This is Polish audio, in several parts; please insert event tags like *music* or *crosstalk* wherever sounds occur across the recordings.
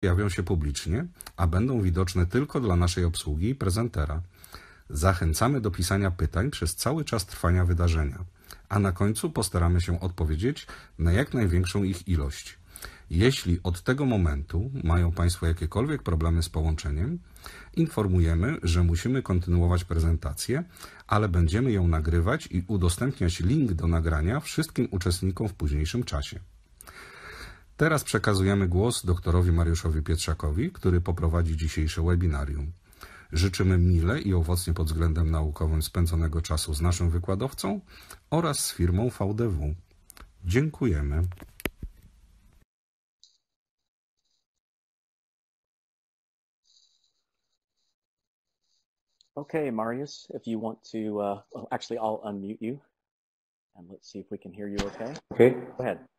pojawią się publicznie, a będą widoczne tylko dla naszej obsługi i prezentera. Zachęcamy do pisania pytań przez cały czas trwania wydarzenia, a na końcu postaramy się odpowiedzieć na jak największą ich ilość. Jeśli od tego momentu mają Państwo jakiekolwiek problemy z połączeniem, informujemy, że musimy kontynuować prezentację, ale będziemy ją nagrywać i udostępniać link do nagrania wszystkim uczestnikom w późniejszym czasie. Teraz przekazujemy głos doktorowi Mariuszowi Pietrzakowi, który poprowadzi dzisiejsze webinarium. Życzymy mile i owocnie pod względem naukowym spędzonego czasu z naszym wykładowcą oraz z firmą VDW. Dziękujemy. Okay, Marius, if you want to, uh, well, actually, I'll unmute you and let's see if we can hear you okay. Okay. Go ahead.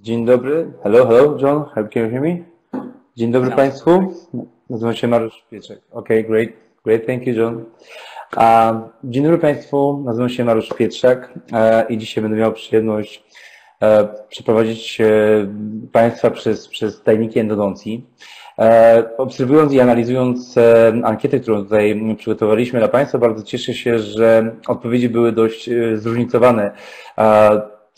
Dzień dobry. Hello, hello, John. Can you hear me? Dzień dobry Now, Państwu. Nazywam się Mariusz Pieczek. Okay, great. Great, thank you, John. Um, dzień dobry Państwu. Nazywam się Mariusz Pietrzak e, i dzisiaj będę miał przyjemność e, przeprowadzić e, Państwa przez, przez tajniki endodoncji. Obserwując i analizując ankietę, którą tutaj przygotowaliśmy dla Państwa, bardzo cieszę się, że odpowiedzi były dość zróżnicowane.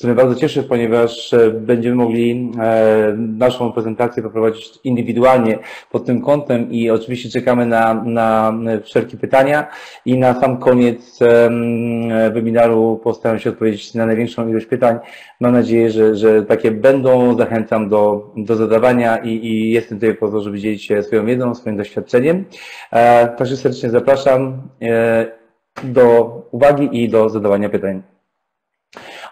E, Co mnie bardzo cieszy, ponieważ e, będziemy mogli e, naszą prezentację poprowadzić indywidualnie pod tym kątem i oczywiście czekamy na, na wszelkie pytania i na sam koniec em, webinaru postaram się odpowiedzieć na największą ilość pytań. Mam nadzieję, że, że takie będą. Zachęcam do, do zadawania i, i jestem tutaj po to, żeby dzielić się swoją wiedzą, swoim doświadczeniem. E, Także serdecznie zapraszam e, do uwagi i do zadawania pytań.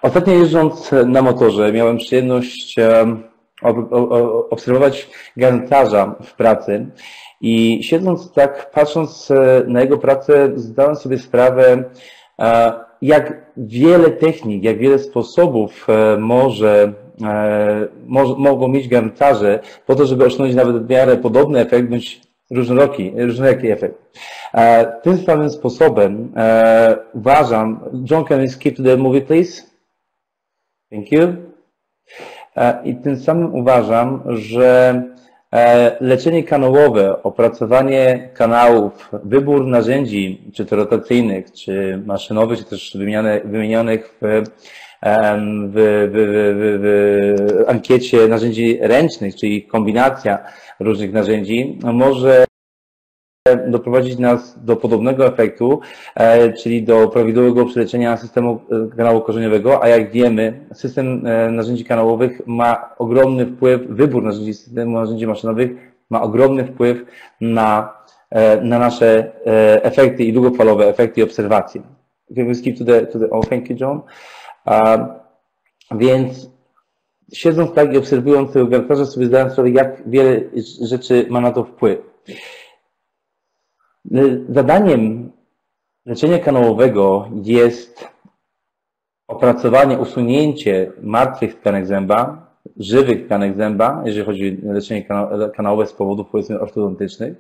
Ostatnio jeżdżąc na motorze miałem przyjemność obserwować garncarza w pracy i siedząc tak, patrząc e, na jego pracę, zdałem sobie sprawę, e, jak wiele technik, jak wiele sposobów e, może, mogą mieć garncarze po to, żeby osiągnąć nawet w miarę podobny efekt, bądź różnorodki, różnoraki efekt. Tym samym sposobem uważam, John, can you skip the movie, please? Thank you. E, I tym samym uważam, że e, leczenie kanałowe, opracowanie kanałów, wybór narzędzi, czy to rotacyjnych, czy maszynowych, czy też wymienionych w, w, w, w, w, w ankiecie narzędzi ręcznych, czyli kombinacja różnych narzędzi, może doprowadzić nas do podobnego efektu, e, czyli do prawidłowego przeleczenia systemu e, kanału korzeniowego, a jak wiemy, system e, narzędzi kanałowych ma ogromny wpływ, wybór narzędzi systemu narzędzi maszynowych ma ogromny wpływ na, na nasze efekty i długofalowe efekty i obserwacje. We skip to the, to the, oh, thank you, John. Więc siedząc tak i obserwując tego sobie zdałem sprawę, jak wiele rzeczy ma na to wpływ. Zadaniem leczenia kanałowego jest opracowanie, usunięcie martwych tkanek zęba, żywych tkanek zęba, jeżeli chodzi o leczenie kana- kanałowe z powodów powiedzmy ortodontycznych,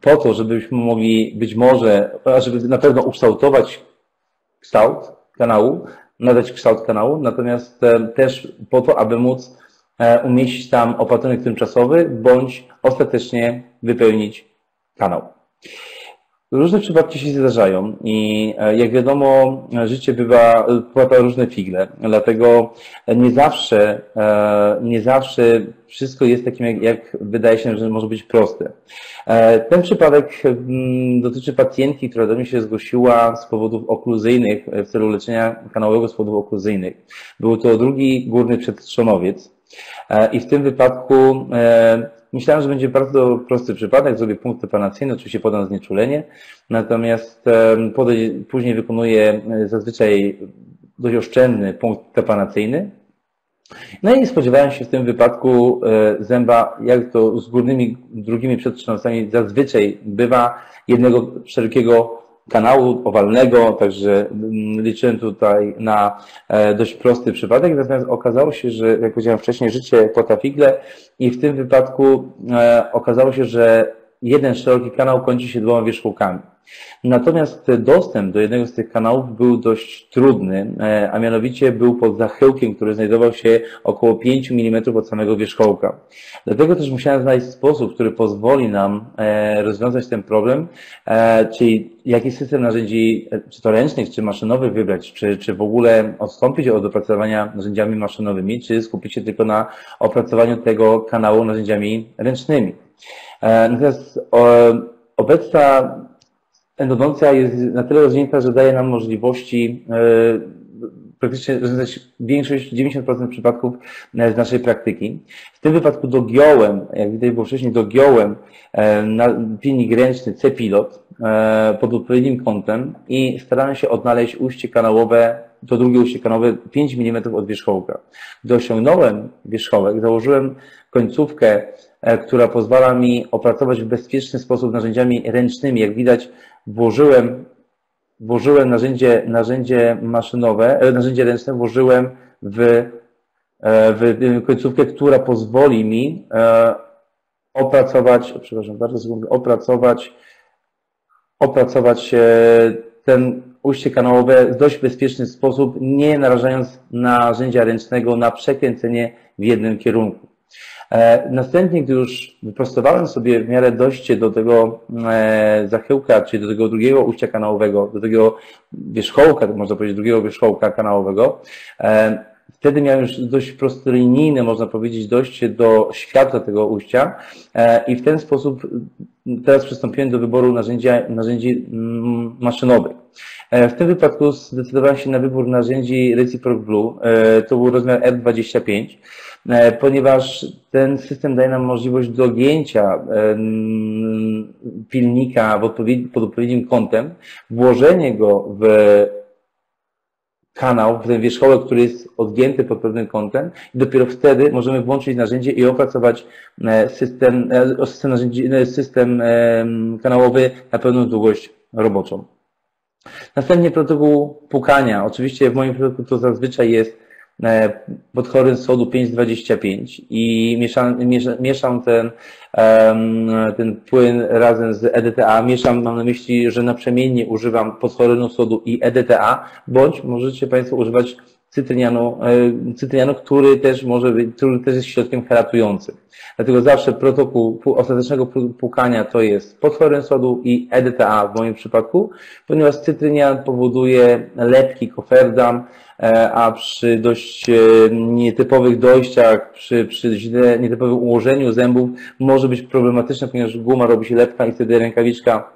po to, żebyśmy mogli być może, żeby na pewno ukształtować kształt kanału, nadać kształt kanału, natomiast e, też po to, aby móc e, umieścić tam opatrunek tymczasowy, bądź ostatecznie wypełnić kanał. Różne przypadki się zdarzają i e, jak wiadomo, życie bywa, płata różne figle, dlatego nie zawsze, e, nie zawsze wszystko jest takim, jak, jak wydaje się, że może być proste. E, Ten przypadek mm, dotyczy pacjentki, która do mnie się zgłosiła z powodów okluzyjnych, w celu leczenia kanałowego z powodów okluzyjnych. Był to drugi górny przedtrzonowiec I w tym wypadku myślałem, że będzie bardzo prosty przypadek. Zrobię punkt trepanacyjny, oczywiście podam znieczulenie, natomiast później wykonuję zazwyczaj dość oszczędny punkt trepanacyjny. No i spodziewałem się w tym wypadku e, zęba, jak to z górnymi, drugimi przedtrzonowcami zazwyczaj bywa, jednego szerokiego kanału owalnego, także mm, liczyłem tutaj na e, dość prosty przypadek, natomiast okazało się, że jak powiedziałem wcześniej, życie kota figle i w tym wypadku e, okazało się, że jeden szeroki kanał kończy się dwoma wierzchołkami. Natomiast dostęp do jednego z tych kanałów był dość trudny, e, a mianowicie był pod zachyłkiem, który znajdował się około 5 mm od samego wierzchołka. Dlatego też musiałem znaleźć sposób, który pozwoli nam e, rozwiązać ten problem, e, czyli jaki system narzędzi, czy to ręcznych, czy maszynowych wybrać, czy, czy w ogóle odstąpić od opracowania narzędziami maszynowymi, czy skupić się tylko na opracowaniu tego kanału narzędziami ręcznymi. Natomiast obecna endodoncja jest na tyle rozwinięta, że daje nam możliwości e, praktycznie większość, 90% przypadków e, z naszej praktyki. W tym wypadku dogiąłem, jak widać było wcześniej, dogiąłem e, na pilnik ręczny C-Pilot pod odpowiednim kątem i starałem się odnaleźć ujście kanałowe, to drugie ujście kanałowe 5 mm od wierzchołka. Gdy osiągnąłem wierzchołek, założyłem końcówkę, która pozwala mi opracować w bezpieczny sposób narzędziami ręcznymi. Jak widać, włożyłem, włożyłem narzędzie, narzędzie maszynowe, e, narzędzie ręczne włożyłem w, e, w końcówkę, która pozwoli mi e, opracować, przepraszam bardzo, opracować, opracować ten ujście kanałowe w dość bezpieczny sposób, nie narażając narzędzia ręcznego na przekręcenie w jednym kierunku. E, następnie, gdy już wyprostowałem sobie w miarę dojście do tego e, zachyłka, czyli do tego drugiego ujścia kanałowego, do tego wierzchołka, można powiedzieć, drugiego wierzchołka kanałowego, e, wtedy miałem już dość prostolinijne, można powiedzieć, dojście do światła tego ujścia i w ten sposób teraz przystąpiłem do wyboru narzędzia, narzędzi mm, maszynowych. W tym wypadku zdecydowałem się na wybór narzędzi Reciproc Blue. To był rozmiar R25. E, ponieważ ten system daje nam możliwość dogięcia pilnika pod odpowiednim kątem, włożenie go w kanał, w ten wierzchołek, który jest odgięty pod pewnym kątem i dopiero wtedy możemy włączyć narzędzie i opracować e, system, e, system, narzędzi, system kanałowy na pełną długość roboczą. Następnie protokół pukania. Oczywiście w moim przypadku to zazwyczaj jest E, podchory sodu 5,25 i mieszam, mieszam ten, ten płyn razem z EDTA. Mieszam, mam na myśli, że naprzemiennie używam podchorynu sodu i EDTA, bądź możecie Państwo używać cytrynianu, e, cytrynianu, który też może być, który też jest środkiem helatującym. Dlatego zawsze protokół ostatecznego płukania to jest podchoryn sodu i EDTA w moim przypadku, ponieważ cytrynian powoduje lepki koferdam, a przy dość e, nietypowych dojściach, przy, przy źle, nietypowym ułożeniu zębów może być problematyczne, ponieważ guma robi się lepka i wtedy rękawiczka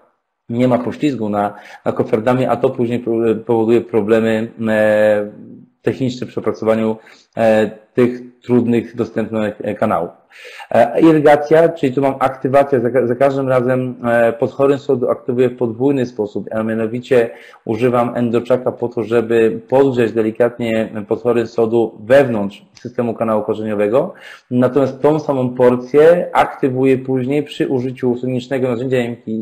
nie ma poślizgu na, na koferdamie, a to później powoduje problemy e, techniczne przy opracowaniu tych trudnych, dostępnych kanałów. E, irygacja, czyli tu mam aktywację, za, za każdym razem e, podchoryn sodu aktywuję w podwójny sposób, a mianowicie używam endoczaka po to, żeby podgrzeć delikatnie podchoryn sodu wewnątrz systemu kanału korzeniowego, natomiast tą samą porcję aktywuję później przy użyciu sonicznego narzędzia,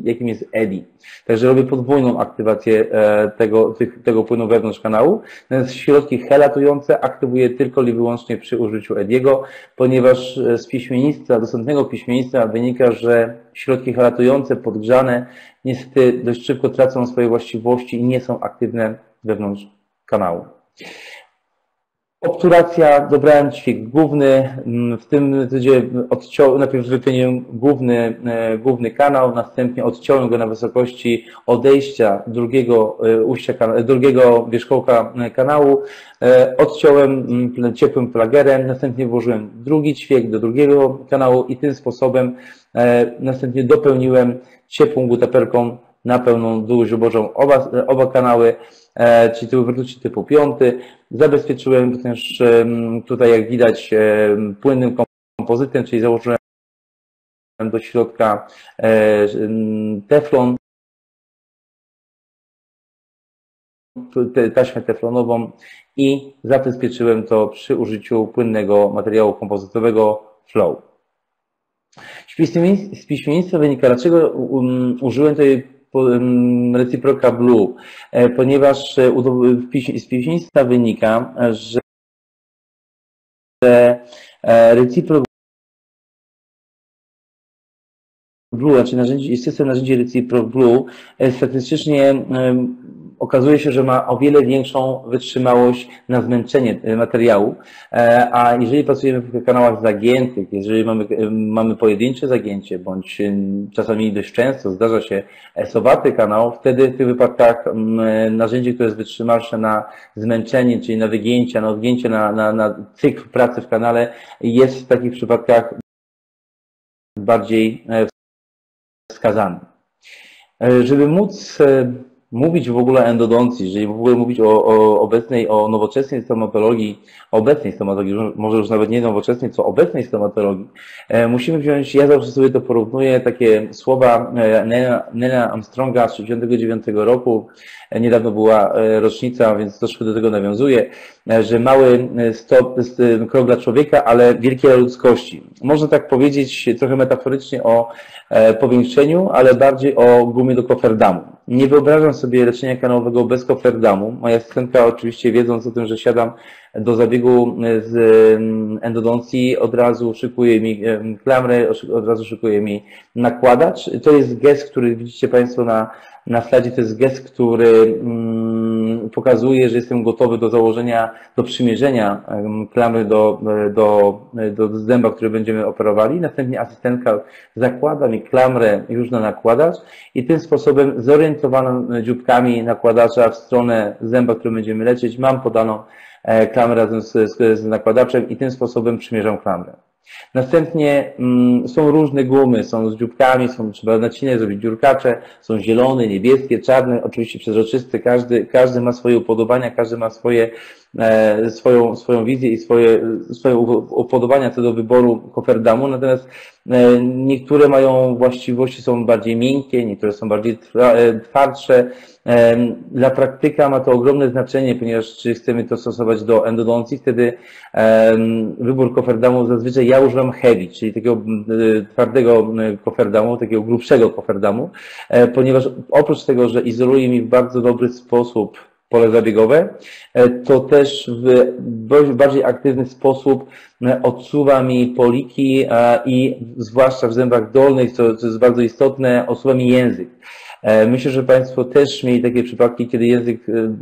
jakim jest EDI. Także robię podwójną aktywację e, tego, tego płynu wewnątrz kanału, natomiast środki helatujące aktywuję tylko i wyłącznie przy użyciu EDIego, ponieważ z piśmiennictwa, dostępnego piśmiennictwa wynika, że środki halatujące, podgrzane, niestety dość szybko tracą swoje właściwości i nie są aktywne wewnątrz kanału. Obturacja, dobrałem ćwik główny, mm, w tym odciął, najpierw wypełniłem główny, e, główny kanał, następnie odciąłem go na wysokości odejścia drugiego e, ujścia, drugiego wierzchołka e, kanału, odciąłem mm, ciepłym plagerem, następnie włożyłem drugi ćwiek do drugiego kanału i tym sposobem następnie dopełniłem ciepłą gutaperką na pełną długość oba, oba kanały, E, czyli wyrzuci typu piąty. Zabezpieczyłem również tutaj, jak widać, płynnym kompozytem, czyli założyłem do środka e, teflon, taśmę teflonową i zabezpieczyłem to przy użyciu płynnego materiału kompozytowego Flow. Z piśmiennictwa wynika, dlaczego użyłem tej Reciproca Blue, e, ponieważ e, z piśmieństwa wynika, że e, Reciproc Blue, znaczy narzędzi, system narzędzi edycji ProBlue e, statystycznie okazuje się, że ma o wiele większą wytrzymałość na zmęczenie e, materiału, E, a jeżeli pracujemy w kanałach zagiętych, jeżeli mamy, e, mamy pojedyncze zagięcie, bądź czasami dość często zdarza się esowaty kanał, wtedy w tych wypadkach narzędzie, które jest wytrzymalsze na zmęczenie, czyli na wygięcia, na odgięcie, na, na, na cykl pracy w kanale, jest w takich przypadkach bardziej wskazany. Żeby móc mówić w ogóle o endodoncji, jeżeli w ogóle mówić o, o obecnej, o nowoczesnej stomatologii, obecnej stomatologii, może już nawet nie nowoczesnej, co obecnej stomatologii, e, musimy wziąć, ja zawsze sobie to porównuję, takie słowa e, Nela, Nela Armstronga z 1969 roku, E, niedawno była e, rocznica, więc troszkę do tego nawiązuję, że mały e, stop, e, krok dla człowieka, ale wielkie dla ludzkości. Można tak powiedzieć trochę metaforycznie o e, powiększeniu, ale bardziej o gumie do koferdamu. Nie wyobrażam sobie leczenia kanałowego bez koferdamu. Moja asystentka oczywiście wiedząc o tym, że siadam do zabiegu e, z endodoncji, od razu szykuje mi em, klamrę, od razu szykuje mi nakładacz. To jest gest, który widzicie Państwo na, na slajdzie, to jest gest, który mm, pokazuje, że jestem gotowy do założenia, do przymierzenia em, klamry do, do, do zęba, który będziemy operowali. Następnie asystentka zakłada mi klamrę już na nakładacz i tym sposobem zorientowaną dzióbkami nakładacza w stronę zęba, który będziemy leczyć, mam podaną e, klamrę razem z, z, z nakładaczem i tym sposobem przymierzam klamrę. Następnie mm, są różne gumy, są z dzióbkami, są trzeba nacinać, zrobić dziurkacze, są zielone, niebieskie, czarne, oczywiście przezroczyste, każdy, każdy ma swoje upodobania, każdy ma swoje, swoją, swoją wizję i swoje, swoje upodobania co do wyboru koferdamu, natomiast e, niektóre mają właściwości, są bardziej miękkie, niektóre są bardziej e, twardsze. Dla praktyka ma to ogromne znaczenie, ponieważ czy chcemy to stosować do endodoncji, wtedy wybór koferdamu zazwyczaj ja używam heavy, czyli takiego twardego koferdamu, takiego grubszego koferdamu, e, ponieważ oprócz tego, że izoluje mi w bardzo dobry sposób pole zabiegowe, e, to też w bardziej aktywny sposób e, odsuwa mi poliki i zwłaszcza w zębach dolnych, co, co jest bardzo istotne, odsuwa mi język. E, Myślę, że Państwo też mieli takie przypadki, kiedy język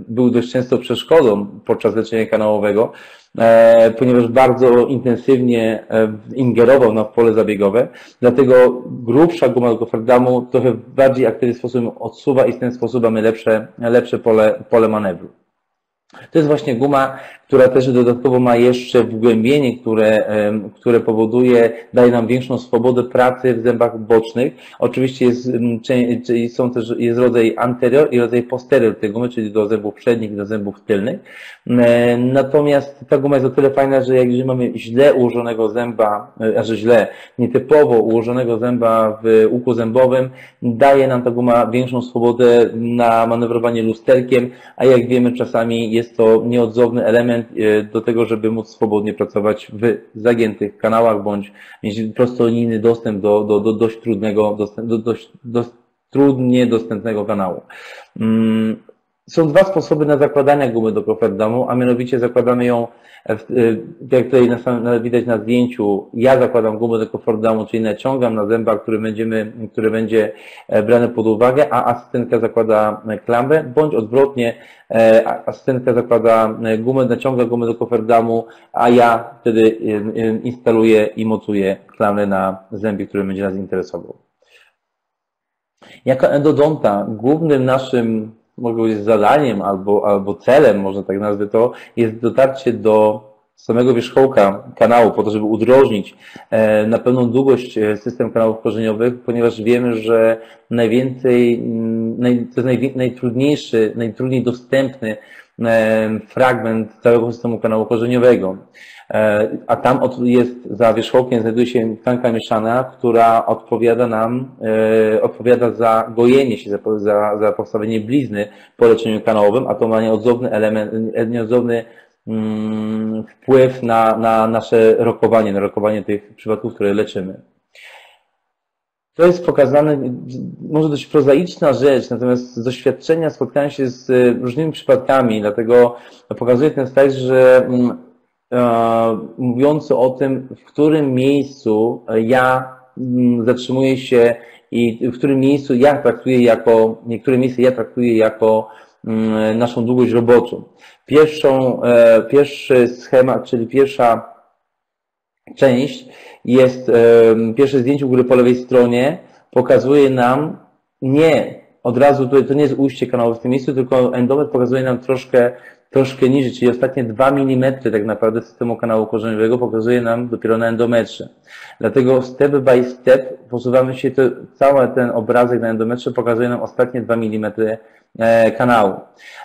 był dość często przeszkodą podczas leczenia kanałowego, ponieważ bardzo intensywnie e, ingerował na pole zabiegowe. Dlatego grubsza guma do koferdamu trochę w bardziej aktywny sposób odsuwa i w ten sposób mamy lepsze, lepsze pole, pole manewru. To jest właśnie guma, która też dodatkowo ma jeszcze wgłębienie, które, które powoduje, daje nam większą swobodę pracy w zębach bocznych. Oczywiście jest, są też, jest rodzaj anterior i rodzaj posterior tej gumy, czyli do zębów przednich i do zębów tylnych. E, Natomiast ta guma jest o tyle fajna, że jak mamy źle ułożonego zęba, że źle, nietypowo ułożonego zęba w łuku zębowym, daje nam ta guma większą swobodę na manewrowanie lusterkiem, a jak wiemy czasami jest to nieodzowny element e, do tego, żeby móc swobodnie pracować w zagiętych kanałach, bądź mieć prostolinijny dostęp do, do, do dość trudnego, dostęp, do dość, trudnie dostępnego kanału. Są dwa sposoby na zakładanie gumy do koferdamu, a mianowicie zakładamy ją, y, jak tutaj widać na zdjęciu, ja zakładam gumę do koferdamu, czyli naciągam na zęba, który będziemy, który będzie e, brany pod uwagę, a asystentka zakłada klamrę, bądź odwrotnie, e, asystentka zakłada e, gumę, naciąga gumę do koferdamu, a ja wtedy y, y, instaluję i mocuję klamrę na zębie, który będzie nas interesował. Jako endodonta głównym naszym, mogę powiedzieć, zadaniem albo, albo celem, można tak nazwać to, jest dotarcie do samego wierzchołka kanału po to, żeby udrożnić e, na pełną długość e, system kanałów korzeniowych, ponieważ wiemy, że najwięcej, mm, to jest najtrudniejszy, najtrudniej dostępny e, fragment całego systemu kanału korzeniowego. E, A tam jest za wierzchołkiem znajduje się tkanka mieszana, która odpowiada nam, e, odpowiada za gojenie się, za, za, za powstawienie blizny po leczeniu kanałowym, a to ma nieodzowny element, nieodzowny mm, wpływ na, na nasze rokowanie, na rokowanie tych przypadków, które leczymy. To jest pokazane, może dość prozaiczna rzecz, natomiast z doświadczenia spotkałem się z e, różnymi przypadkami, dlatego pokazuję ten slajd, że mm, mówiący o tym, w którym miejscu ja mm, zatrzymuję się i w którym miejscu ja traktuję jako, niektóre miejsca ja traktuję jako mm, naszą długość roboczą. Pierwszą, e, pierwszy schemat, czyli pierwsza część jest, pierwsze zdjęcie u góry po lewej stronie pokazuje nam nie od razu, to, to nie jest ujście kanału w tym miejscu, tylko endometr pokazuje nam troszkę, troszkę niżej, czyli ostatnie 2 mm tak naprawdę systemu kanału korzeniowego pokazuje nam dopiero na endometrze. Dlatego step by step posuwamy się, to, cały ten obrazek na endometrze pokazuje nam ostatnie 2 mm e, kanału.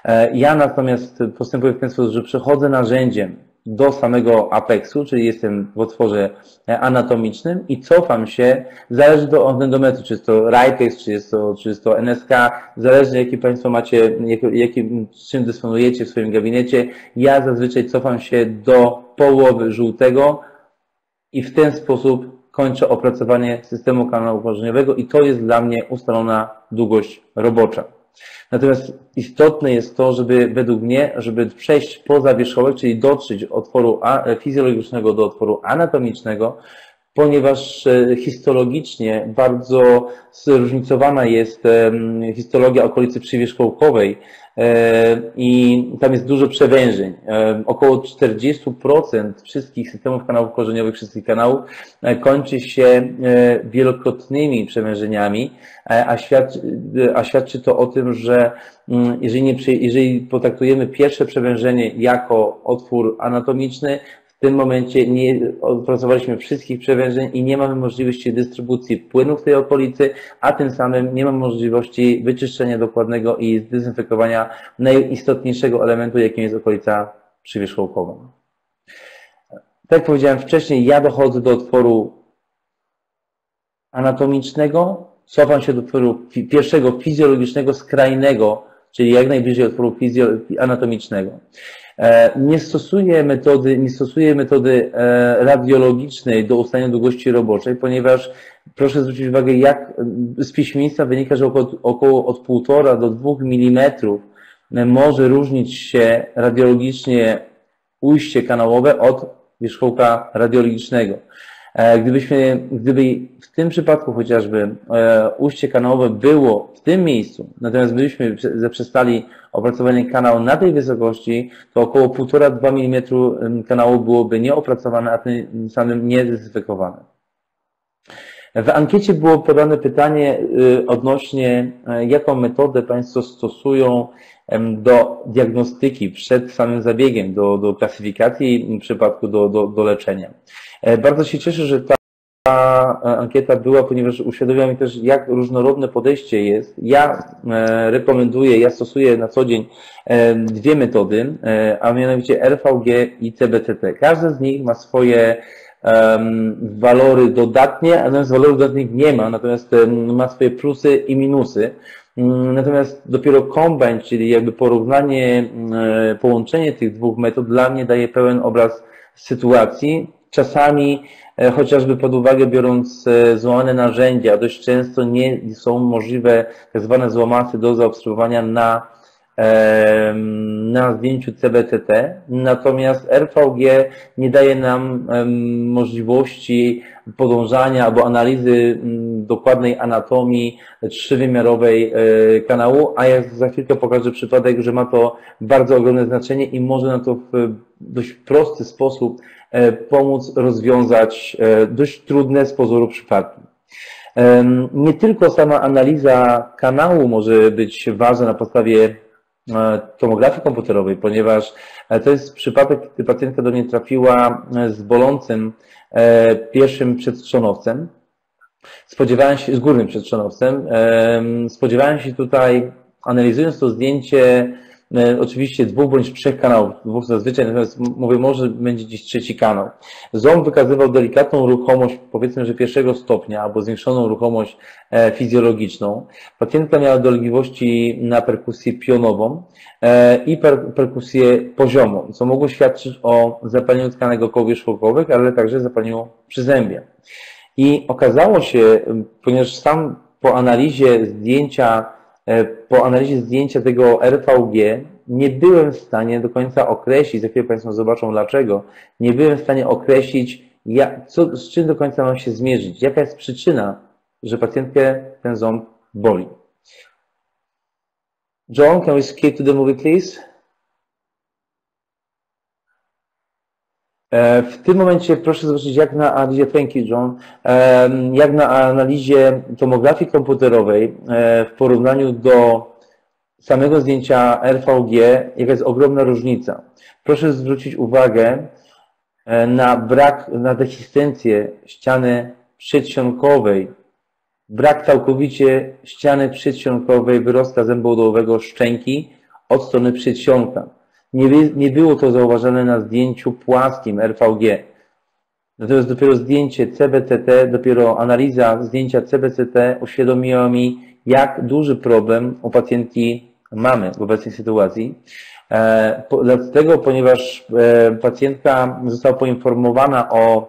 E, ja natomiast postępuję w ten sposób, że przechodzę narzędziem do samego apexu, czyli jestem w otworze anatomicznym i cofam się, zależy to od czy jest to Ritex, czy jest to, czy jest to NSK, zależy jaki Państwo macie, jakim, czym dysponujecie w swoim gabinecie. Ja zazwyczaj cofam się do połowy żółtego i w ten sposób kończę opracowanie systemu kanału korzeniowego i to jest dla mnie ustalona długość robocza. Natomiast istotne jest to, żeby według mnie, żeby przejść poza wierzchołek, czyli dotrzeć otworu fizjologicznego do otworu anatomicznego, ponieważ e, histologicznie bardzo zróżnicowana jest histologia okolicy przywierzchołkowej i tam jest dużo przewężeń. E, około 40% wszystkich systemów kanałów korzeniowych, wszystkich kanałów kończy się wielokrotnymi przewężeniami, a świadczy, a świadczy to o tym, że mm, jeżeli, nie, jeżeli potraktujemy pierwsze przewężenie jako otwór anatomiczny, w tym momencie nie opracowaliśmy wszystkich przewężeń i nie mamy możliwości dystrybucji płynu w tej okolicy, a tym samym nie mamy możliwości wyczyszczenia dokładnego i zdezynfekowania najistotniejszego elementu, jakim jest okolica przywierzchołkowa. Tak jak powiedziałem wcześniej, ja dochodzę do otworu anatomicznego, cofam się do otworu pierwszego fizjologicznego, skrajnego, czyli jak najbliżej otworu anatomicznego. E, nie stosuję metody, nie stosuję metody e, radiologicznej do ustalenia długości roboczej, ponieważ proszę zwrócić uwagę, jak z piśmieństwa wynika, że około, około od 1,5 do 2 mm może różnić się radiologicznie ujście kanałowe od wierzchołka radiologicznego. E, gdybyśmy, gdyby w tym przypadku chociażby ujście kanałowe było w tym miejscu, natomiast gdybyśmy zaprzestali opracowanie kanału na tej wysokości, to około 1,5-2 mm kanału byłoby nieopracowane, a tym samym niedezynfekowane. W ankiecie było podane pytanie y, odnośnie, e, jaką metodę Państwo stosują do diagnostyki przed samym zabiegiem, do, do klasyfikacji, w przypadku do, do, do leczenia. E, bardzo się cieszę, że ta ta e, ankieta była, ponieważ uświadomia mi też, jak różnorodne podejście jest. Ja e, rekomenduję, ja stosuję na co dzień dwie metody, a mianowicie RVG i CBCT. Każda z nich ma swoje walory dodatnie, natomiast walorów dodatnich nie ma, natomiast ma swoje plusy i minusy. Mm, natomiast dopiero combine, czyli jakby porównanie, połączenie tych dwóch metod dla mnie daje pełen obraz sytuacji. Czasami E, chociażby pod uwagę biorąc e, złamane narzędzia, dość często nie są możliwe tak zwane złamasy do zaobserwowania na, na zdjęciu CBCT, natomiast RVG nie daje nam możliwości podążania albo analizy dokładnej anatomii trzywymiarowej e, kanału, a ja za chwilkę pokażę przypadek, że ma to bardzo ogromne znaczenie i może na to w dość prosty sposób pomóc rozwiązać e, dość trudne z pozoru przypadki. Nie tylko sama analiza kanału może być ważna na podstawie e, tomografii komputerowej, ponieważ to jest przypadek, gdy pacjentka do mnie trafiła z bolącym pierwszym przedstrzonowcem. Spodziewałem się, z górnym przedstrzonowcem. Spodziewałem się tutaj, analizując to zdjęcie, E, oczywiście dwóch bądź trzech kanałów, dwóch zazwyczaj, natomiast mówię, może będzie dziś trzeci kanał. Ząb wykazywał delikatną ruchomość, powiedzmy, że pierwszego stopnia, albo zwiększoną ruchomość e, fizjologiczną. Pacjentka miała dolegliwości na perkusję pionową e, i per, perkusję poziomą, co mogło świadczyć o zapaleniu tkanek okołowierzchołkowych, ale także zapaleniu przyzębia. I okazało się, ponieważ sam po analizie zdjęcia E, po analizie zdjęcia tego RVG nie byłem w stanie do końca określić, za chwilę Państwo zobaczą dlaczego, nie byłem w stanie określić, jak, co, z czym do końca mam się zmierzyć, jaka jest przyczyna że pacjentkę ten ząb boli. John, can we skip to the movie, please? E, w tym momencie proszę zobaczyć, jak na analizie, thank you John, e, jak na analizie tomografii komputerowej e, w porównaniu do samego zdjęcia RVG, jaka jest ogromna różnica. Proszę zwrócić uwagę na brak, na dehistencję ściany przedsionkowej, brak całkowicie ściany przedsionkowej wyrostka zębodołowego szczęki od strony przedsionka. Nie, nie było to zauważane na zdjęciu płaskim RVG. Natomiast dopiero zdjęcie CBCT, dopiero analiza zdjęcia CBCT uświadomiła mi, jak duży problem u pacjentki mamy w obecnej sytuacji. E, dlatego, ponieważ e, pacjentka została poinformowana o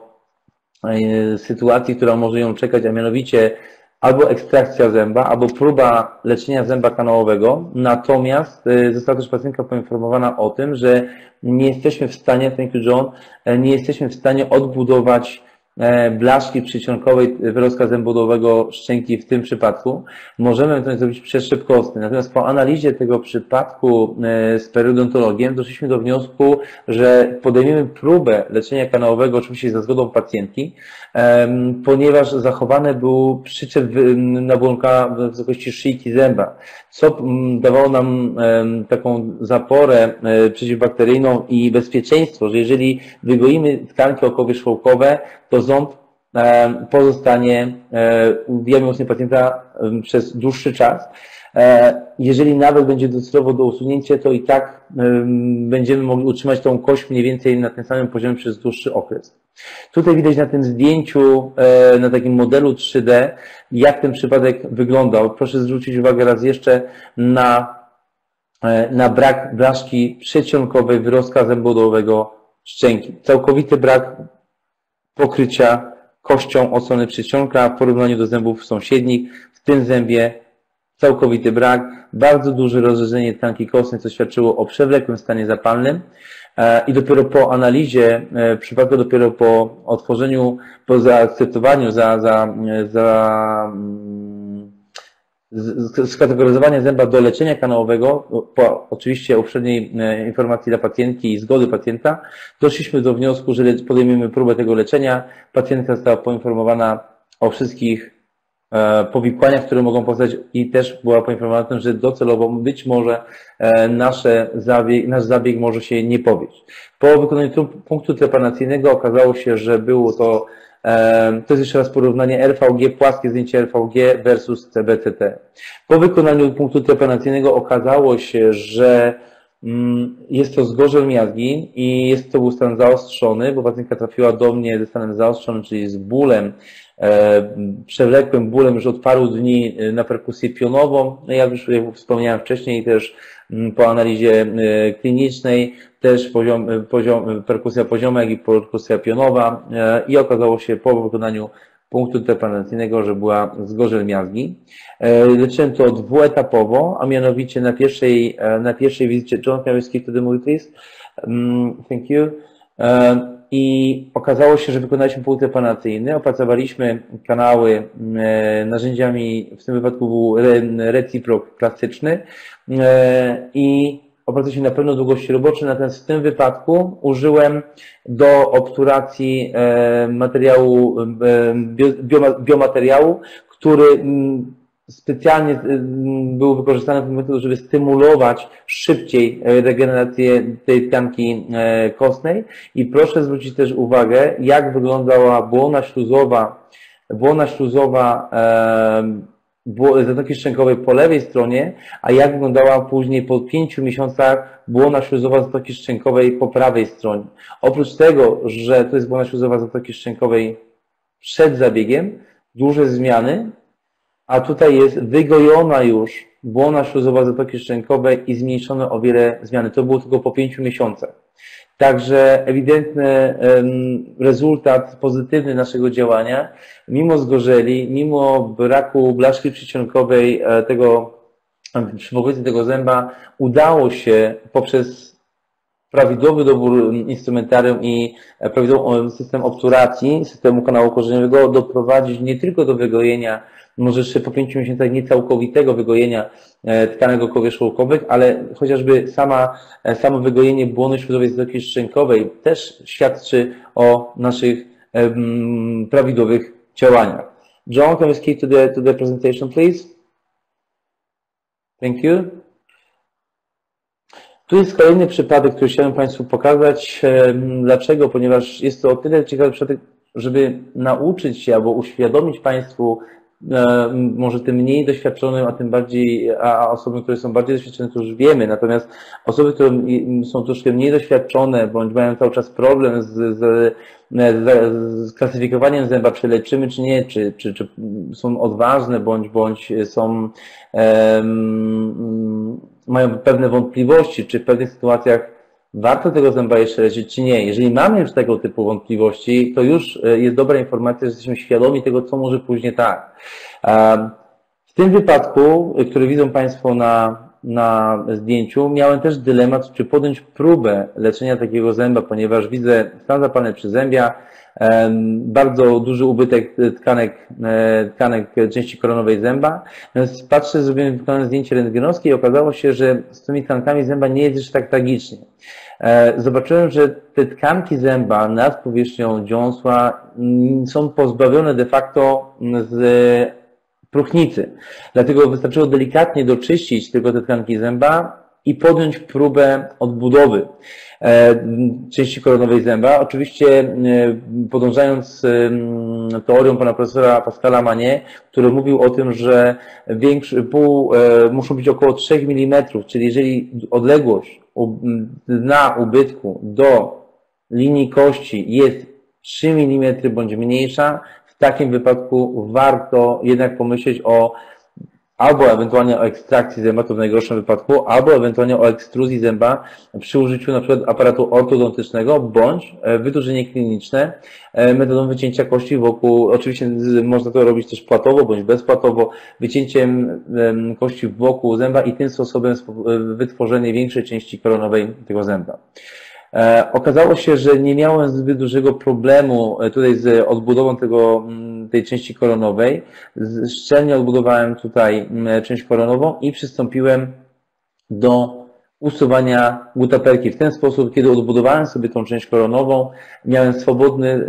e, sytuacji, która może ją czekać, a mianowicie albo ekstrakcja zęba, albo próba leczenia zęba kanałowego. Natomiast y, została też pacjentka poinformowana o tym, że nie jesteśmy w stanie, thank you John, e, nie jesteśmy w stanie odbudować E, blaszki przycionkowej wyrostka zębudowego szczęki w tym przypadku, możemy to zrobić przeszczep kostny. Natomiast po analizie tego przypadku e, z periodontologiem doszliśmy do wniosku, że podejmiemy próbę leczenia kanałowego, oczywiście za zgodą pacjentki, ponieważ zachowany był przyczep nabłonka w wysokości szyjki zęba, co dawało nam taką zaporę e, przeciwbakteryjną i bezpieczeństwo, że jeżeli wygoimy tkanki okołowierzchołkowe, to ząb e, pozostanie w jamie ustnej pacjenta przez dłuższy czas. E, jeżeli nawet będzie docelowo do usunięcia, to i tak będziemy mogli utrzymać tą kość mniej więcej na tym samym poziomie przez dłuższy okres. Tutaj widać na tym zdjęciu, e, na takim modelu 3D, jak ten przypadek wyglądał. Proszę zwrócić uwagę raz jeszcze na, na brak blaszki przedsionkowej wyrostka zębodłowego szczęki. Całkowity brak pokrycia kością od strony przedsionka w porównaniu do zębów sąsiednich. W tym zębie całkowity brak, bardzo duże rozrzedzenie tkanki kostnej, co świadczyło o przewlekłym stanie zapalnym. E, I dopiero po analizie, e, przypadku dopiero po otworzeniu, po zaakceptowaniu, za, za, za skategoryzowanie zęba do leczenia kanałowego, po oczywiście uprzedniej e, informacji dla pacjentki i zgody pacjenta, doszliśmy do wniosku, że podejmiemy próbę tego leczenia. Pacjentka została poinformowana o wszystkich e, powikłaniach, które mogą powstać i też była poinformowana o tym, że docelowo być może e, nasze zabieg, nasz zabieg może się nie powieść. Po wykonaniu punktu trepanacyjnego okazało się, że było to to jest jeszcze raz porównanie RVG, płaskie zdjęcie RVG versus CBCT. Po wykonaniu punktu trepanacyjnego okazało się, że jest to zgorzel miazgi i jest to był stan zaostrzony, bo pacjentka trafiła do mnie ze stanem zaostrzonym, czyli z bólem, e, przewlekłym bólem już od paru dni e, na perkusję pionową. No jak już wspomniałem wcześniej, też mm, po analizie e, klinicznej też poziom, poziom, perkusja pozioma, jak i perkusja pionowa e, i okazało się po wykonaniu punktu interplanetacyjnego, że była zgorzel miazgi. E, leczyłem to dwuetapowo, a mianowicie na pierwszej, e, na pierwszej wizycie, John, to the movie, please? Um, thank you. I okazało się, że wykonaliśmy punkt trepanacyjny, opracowaliśmy kanały narzędziami, w tym wypadku był reciprok klasyczny. I opracowaliśmy na pewno długości robocze, natomiast w tym wypadku użyłem do obturacji e, materiału, e, biomateriału, który specjalnie e, był wykorzystany w momencie, żeby stymulować szybciej regenerację tej tkanki kostnej. I proszę zwrócić też uwagę, jak wyglądała błona śluzowa, błona śluzowa zatoki szczękowej po lewej stronie, a jak wyglądała później po pięciu miesiącach błona śluzowa zatoki szczękowej po prawej stronie. Oprócz tego, że to jest błona śluzowa zatoki szczękowej przed zabiegiem, duże zmiany, a tutaj jest wygojona już błona śluzowa zatoki szczękowej i zmniejszone o wiele zmiany. To było tylko po pięciu miesiącach. Także ewidentny rezultat pozytywny naszego działania, mimo zgorzeli, mimo braku blaszki przycionkowej e, tego, przy tego zęba, udało się poprzez prawidłowy dobór instrumentarium i prawidłowy system obturacji systemu kanału korzeniowego doprowadzić nie tylko do wygojenia, może jeszcze po pięciu miesiącach niecałkowitego wygojenia tkanek okołowierzchołkowych, ale chociażby sama, samo wygojenie błony śluzowej zatoki szczękowej też świadczy o naszych um, prawidłowych działaniach. John, can we skip to the, to the presentation, please? Thank you. Tu jest kolejny przypadek, który chciałem Państwu pokazać. Dlaczego? Ponieważ jest to o tyle ciekawy przypadek, żeby nauczyć się albo uświadomić Państwu, może tym mniej doświadczonym, a tym bardziej, a osoby, które są bardziej doświadczone, to już wiemy. Natomiast osoby, które są troszkę mniej doświadczone, bądź mają cały czas problem z, z, z klasyfikowaniem zęba, czy leczymy, czy nie, czy, czy, czy są odważne, bądź, bądź są, um, mają pewne wątpliwości, czy w pewnych sytuacjach warto tego zęba jeszcze leczyć, czy nie. Jeżeli mamy już tego typu wątpliwości, to już e, jest dobra informacja, że jesteśmy świadomi tego, co może później tak. W tym wypadku, który widzą Państwo na, na zdjęciu, miałem też dylemat, czy podjąć próbę leczenia takiego zęba, ponieważ widzę stan zapalny przyzębia, bardzo duży ubytek tkanek, e, tkanek części koronowej zęba. Więc patrzę, zrobiłem zdjęcie rentgenowskie i okazało się, że z tymi tkankami zęba nie jest jeszcze tak tragicznie. E, zobaczyłem, że te tkanki zęba nad powierzchnią dziąsła mm, są pozbawione de facto z próchnicy. Dlatego wystarczyło delikatnie doczyścić tylko te tkanki zęba i podjąć próbę odbudowy e, części koronowej zęba. Oczywiście e, podążając teorią pana profesora Pascala Manie, który mówił o tym, że większy, pół, muszą być około 3 mm, czyli jeżeli odległość dna ubytku do linii kości jest 3 mm bądź mniejsza, w takim wypadku warto jednak pomyśleć o albo ewentualnie o ekstrakcji zęba, to w najgorszym wypadku, albo ewentualnie o ekstruzji zęba przy użyciu na przykład aparatu ortodontycznego, bądź e, wydłużenie kliniczne e, metodą wycięcia kości wokół, oczywiście można to robić też płatowo, bądź bezpłatowo, wycięciem kości wokół zęba i tym sposobem e, wytworzenie większej części koronowej tego zęba. E, okazało się, że nie miałem zbyt dużego problemu e, tutaj z odbudową tego, mm, tej części koronowej. Szczelnie odbudowałem tutaj mm, część koronową i przystąpiłem do usuwania gutaperki. W ten sposób, kiedy odbudowałem sobie tą część koronową, miałem swobodny,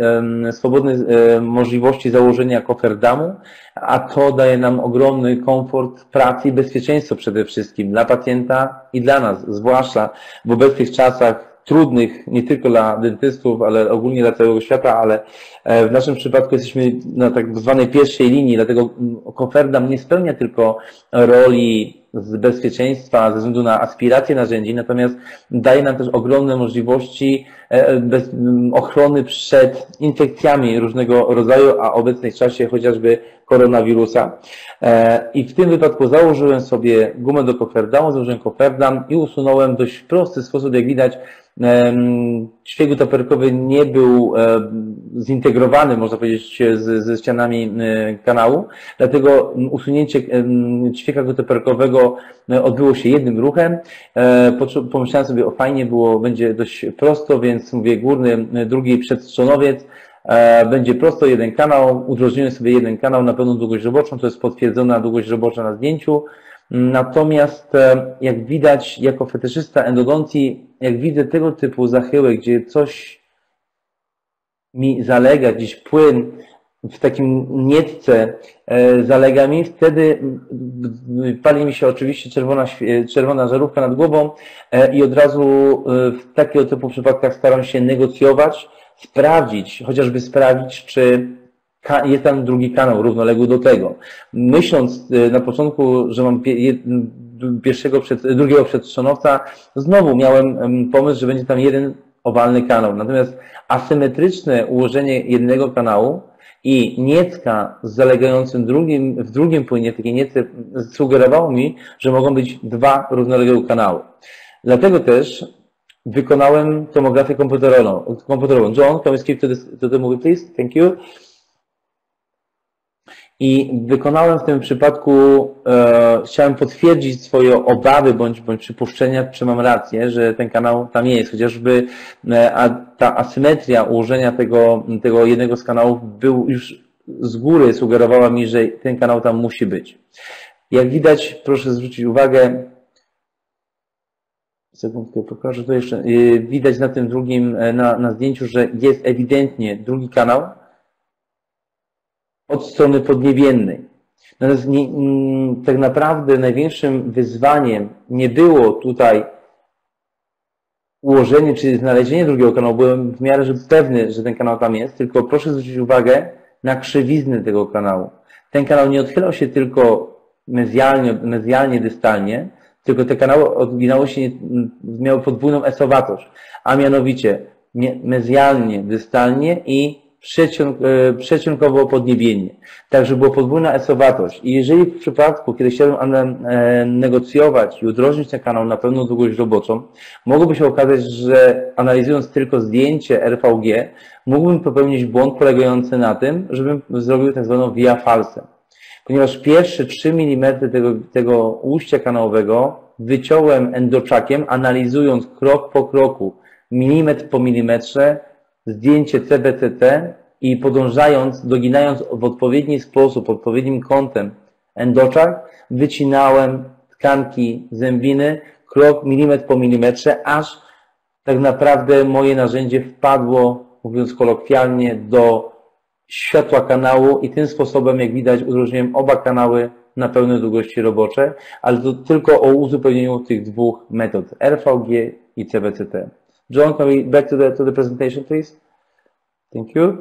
swobodne możliwości założenia koferdamu, a to daje nam ogromny komfort pracy i bezpieczeństwo przede wszystkim dla pacjenta i dla nas, zwłaszcza w obecnych czasach trudnych nie tylko dla dentystów, ale ogólnie dla całego świata, ale e, w naszym przypadku jesteśmy na tak zwanej pierwszej linii, dlatego Koferdam nie spełnia tylko roli z bezpieczeństwa ze względu na aspirację narzędzi, natomiast daje nam też ogromne możliwości e, bez, ochrony przed infekcjami różnego rodzaju, a w obecnym czasie chociażby koronawirusa. E, I w tym wypadku założyłem sobie gumę do koferdamu, założyłem koferdam i usunąłem dość prosty sposób, jak widać, Świegu taperkowy nie był zintegrowany, można powiedzieć, z, ze ścianami e, kanału, dlatego usunięcie ćwieka taperkowego e, odbyło się jednym ruchem. E, pomyślałem sobie, o fajnie było, będzie dość prosto, więc mówię górny, drugi przedstrzonowiec, będzie prosto jeden kanał, udrożniłem sobie jeden kanał na pełną długość roboczą, to jest potwierdzona długość robocza na zdjęciu. Natomiast e, jak widać, jako fetyszysta endodontii, jak widzę tego typu zachyły, gdzie coś mi zalega, gdzieś płyn w takim nietce e, zalega mi, wtedy pali mi się oczywiście czerwona, czerwona żarówka nad głową e, i od razu w takiego typu przypadkach staram się negocjować, sprawdzić, chociażby sprawdzić, czy jest tam drugi kanał równoległy do tego. Myśląc y, na początku, że mam pierwszego, przed, drugiego przedszonowca, znowu miałem pomysł, że będzie tam jeden owalny kanał. Natomiast asymetryczne ułożenie jednego kanału i niecka z zalegającym drugim, w drugim płynie, w takiej niece, sugerowało mi, że mogą być dwa równoległe kanały. Dlatego też wykonałem tomografię komputerową. komputerową. John, can we skip to, this, movie, please? Thank you. I wykonałem w tym przypadku, e, chciałem potwierdzić swoje obawy bądź, bądź przypuszczenia, czy mam rację, że ten kanał tam jest, chociażby e, a, ta asymetria ułożenia tego, tego jednego z kanałów był już z góry sugerowała mi, że ten kanał tam musi być. Jak widać, proszę zwrócić uwagę, sekundkę pokażę to jeszcze, e, widać na tym drugim, e, na, na zdjęciu, że jest ewidentnie drugi kanał, od strony podniebiennej. Natomiast nie, mm, tak naprawdę największym wyzwaniem nie było tutaj ułożenie czy znalezienie drugiego kanału. Byłem w miarę że pewny, że ten kanał tam jest, tylko proszę zwrócić uwagę na krzywiznę tego kanału. Ten kanał nie odchylał się tylko medialnie, medialnie dystalnie, tylko te kanały odginały się, miały podwójną esowatość, a mianowicie medialnie, dystalnie i przeciąg, e, przeciągowo podniebienie. Także była podwójna esowatość. I jeżeli w przypadku, kiedy chciałbym e, negocjować i udrożnić ten kanał na pewną długość roboczą, mogłoby się okazać, że analizując tylko zdjęcie RVG, mógłbym popełnić błąd polegający na tym, żebym zrobił tak zwaną via falsę. Ponieważ pierwsze 3 mm tego, tego ujścia kanałowego wyciąłem endoczakiem, analizując krok po kroku, milimetr po milimetrze, zdjęcie CBCT i podążając, doginając w odpowiedni sposób, odpowiednim kątem endoczak, wycinałem tkanki zębiny krok, milimetr po milimetrze, aż tak naprawdę moje narzędzie wpadło, mówiąc kolokwialnie, do światła kanału i tym sposobem, jak widać, udrożniłem oba kanały na pełne długości robocze, ale to tylko o uzupełnieniu tych dwóch metod, RVG i CBCT. John, can we back to the, to the presentation, please? Thank you.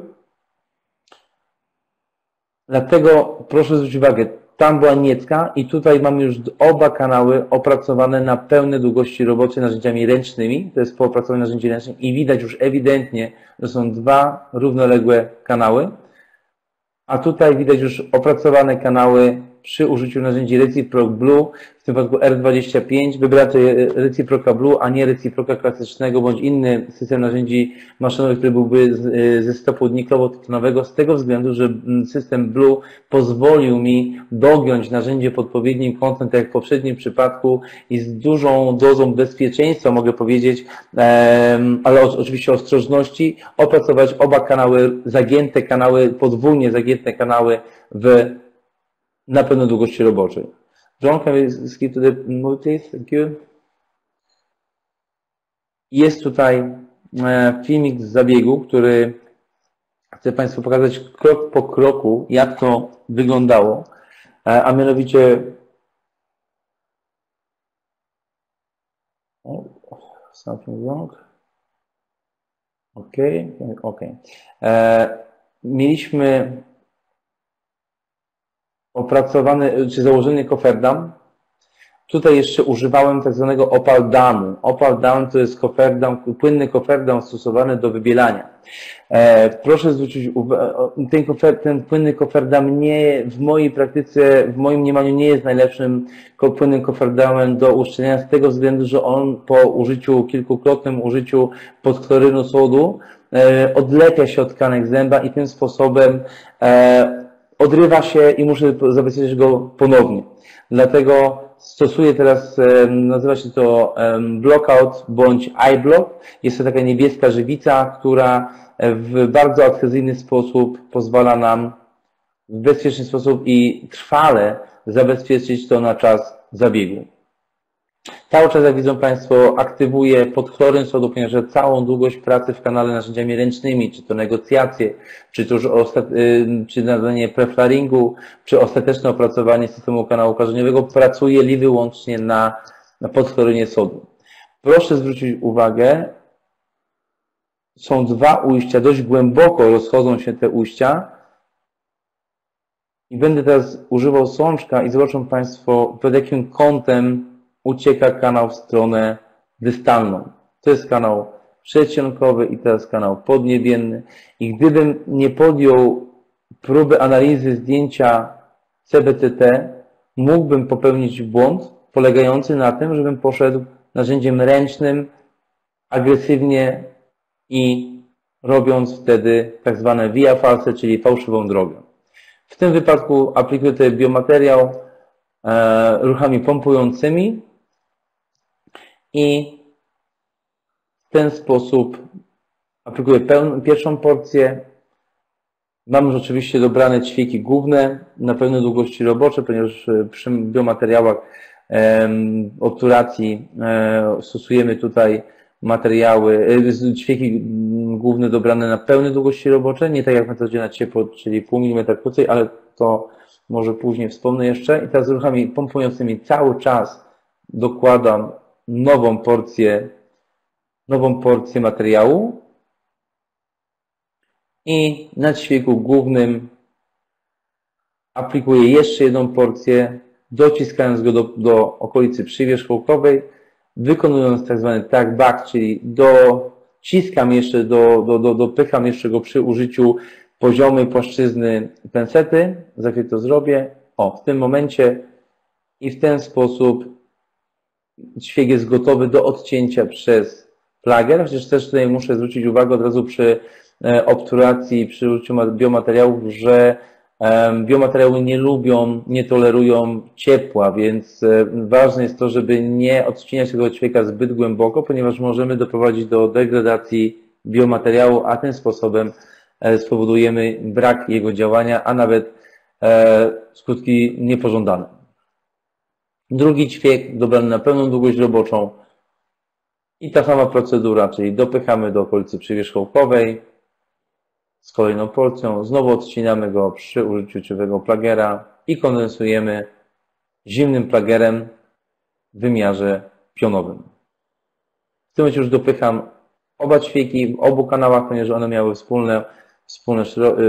Dlatego proszę zwrócić uwagę, tam była niecka i tutaj mamy już oba kanały opracowane na pełne długości robocze narzędziami ręcznymi. To jest po opracowaniu ręcznych i widać już ewidentnie, że są dwa równoległe kanały. A tutaj widać już opracowane kanały przy użyciu narzędzi Reciproc Blue, w tym przypadku R25, wybrać Reciproca Blue, a nie Reciproca klasycznego, bądź inny system narzędzi maszynowych, który byłby ze stopu niklowo-tytonowego, z tego względu, że system Blue pozwolił mi dogiąć narzędzie pod odpowiednim kątem, tak jak w poprzednim przypadku i z dużą dozą bezpieczeństwa, mogę powiedzieć, ale oczywiście ostrożności, opracować oba kanały, zagięte kanały, podwójnie zagięte kanały w na pewno długości roboczej. John, can we skip to the movie, please? Thank you. Jest tutaj e, filmik z zabiegu, który chcę Państwu pokazać krok po kroku, jak to wyglądało, e, a mianowicie something wrong. Ok, ok. E, mieliśmy opracowany, czy założony koferdam. Tutaj jeszcze używałem tak zwanego opal damu. Opal dam to jest koferdam, płynny koferdam stosowany do wybielania. E, proszę zwrócić uwagę, ten, kofer, ten płynny koferdam nie, w mojej praktyce, w moim mniemaniu nie jest najlepszym płynnym koferdamem do uszczelniania z tego względu, że on po użyciu, kilkukrotnym użyciu podchlorynu sodu e, odlepia się od tkanek zęba i tym sposobem e, odrywa się i muszę zabezpieczyć go ponownie. Dlatego stosuję teraz, nazywa się to blockout bądź iBlock. Jest to taka niebieska żywica, która w bardzo adhezyjny sposób pozwala nam w bezpieczny sposób i trwale zabezpieczyć to na czas zabiegu. Cały czas, jak widzą Państwo, aktywuję podchloryn sodu, ponieważ całą długość pracy w kanale narzędziami ręcznymi, czy to negocjacje, czy to już y, czy nadanie preflaringu, czy ostateczne opracowanie systemu kanału korzeniowego, pracuję li wyłącznie na, na podchlorynie sodu. Proszę zwrócić uwagę, są dwa ujścia, dość głęboko rozchodzą się te ujścia, i będę teraz używał sączka i zobaczą Państwo, pod jakim kątem ucieka kanał w stronę dystalną. To jest kanał przedsionkowy i teraz kanał podniebienny. I gdybym nie podjął próby analizy zdjęcia CBCT, mógłbym popełnić błąd polegający na tym, żebym poszedł narzędziem ręcznym agresywnie i robiąc wtedy tak zwane via false, czyli fałszywą drogę. W tym wypadku aplikuję tutaj biomateriał e, ruchami pompującymi i w ten sposób aplikuję pełną, pierwszą porcję. Mam już oczywiście dobrane ćwieki główne na pewne długości robocze, ponieważ e, przy biomateriałach obturacji e, stosujemy tutaj materiały, e, ćwieki główne dobrane na pełne długości robocze, nie tak jak w metodzie na ciepło, czyli pół milimetra krócej, ale to może później wspomnę jeszcze. I teraz ruchami pompującymi cały czas dokładam nową porcję, nową porcję materiału i na ćwieku głównym aplikuję jeszcze jedną porcję, dociskając go do, do okolicy przywierzchołkowej, wykonując tak zwany tag back, czyli dociskam jeszcze, do, do, do, dopycham jeszcze go przy użyciu poziomej płaszczyzny pensety. Za chwilę to zrobię. O, w tym momencie i w ten sposób ćwiek jest gotowy do odcięcia przez plager, chociaż też tutaj muszę zwrócić uwagę od razu przy e, obturacji, przy użyciu biomateriałów, że biomateriały nie lubią, nie tolerują ciepła, więc e, ważne jest to, żeby nie odcinać tego ćwieka zbyt głęboko, ponieważ możemy doprowadzić do degradacji biomateriału, a tym sposobem e, spowodujemy brak jego działania, a nawet skutki niepożądane. Drugi ćwiek dobrany na pełną długość roboczą i ta sama procedura, czyli dopychamy do okolicy przywierzchołkowej z kolejną porcją, znowu odcinamy go przy użyciu ciowego plagera i kondensujemy zimnym plagerem w wymiarze pionowym. W tym momencie już dopycham oba ćwieki w obu kanałach, ponieważ one miały wspólne, wspólne,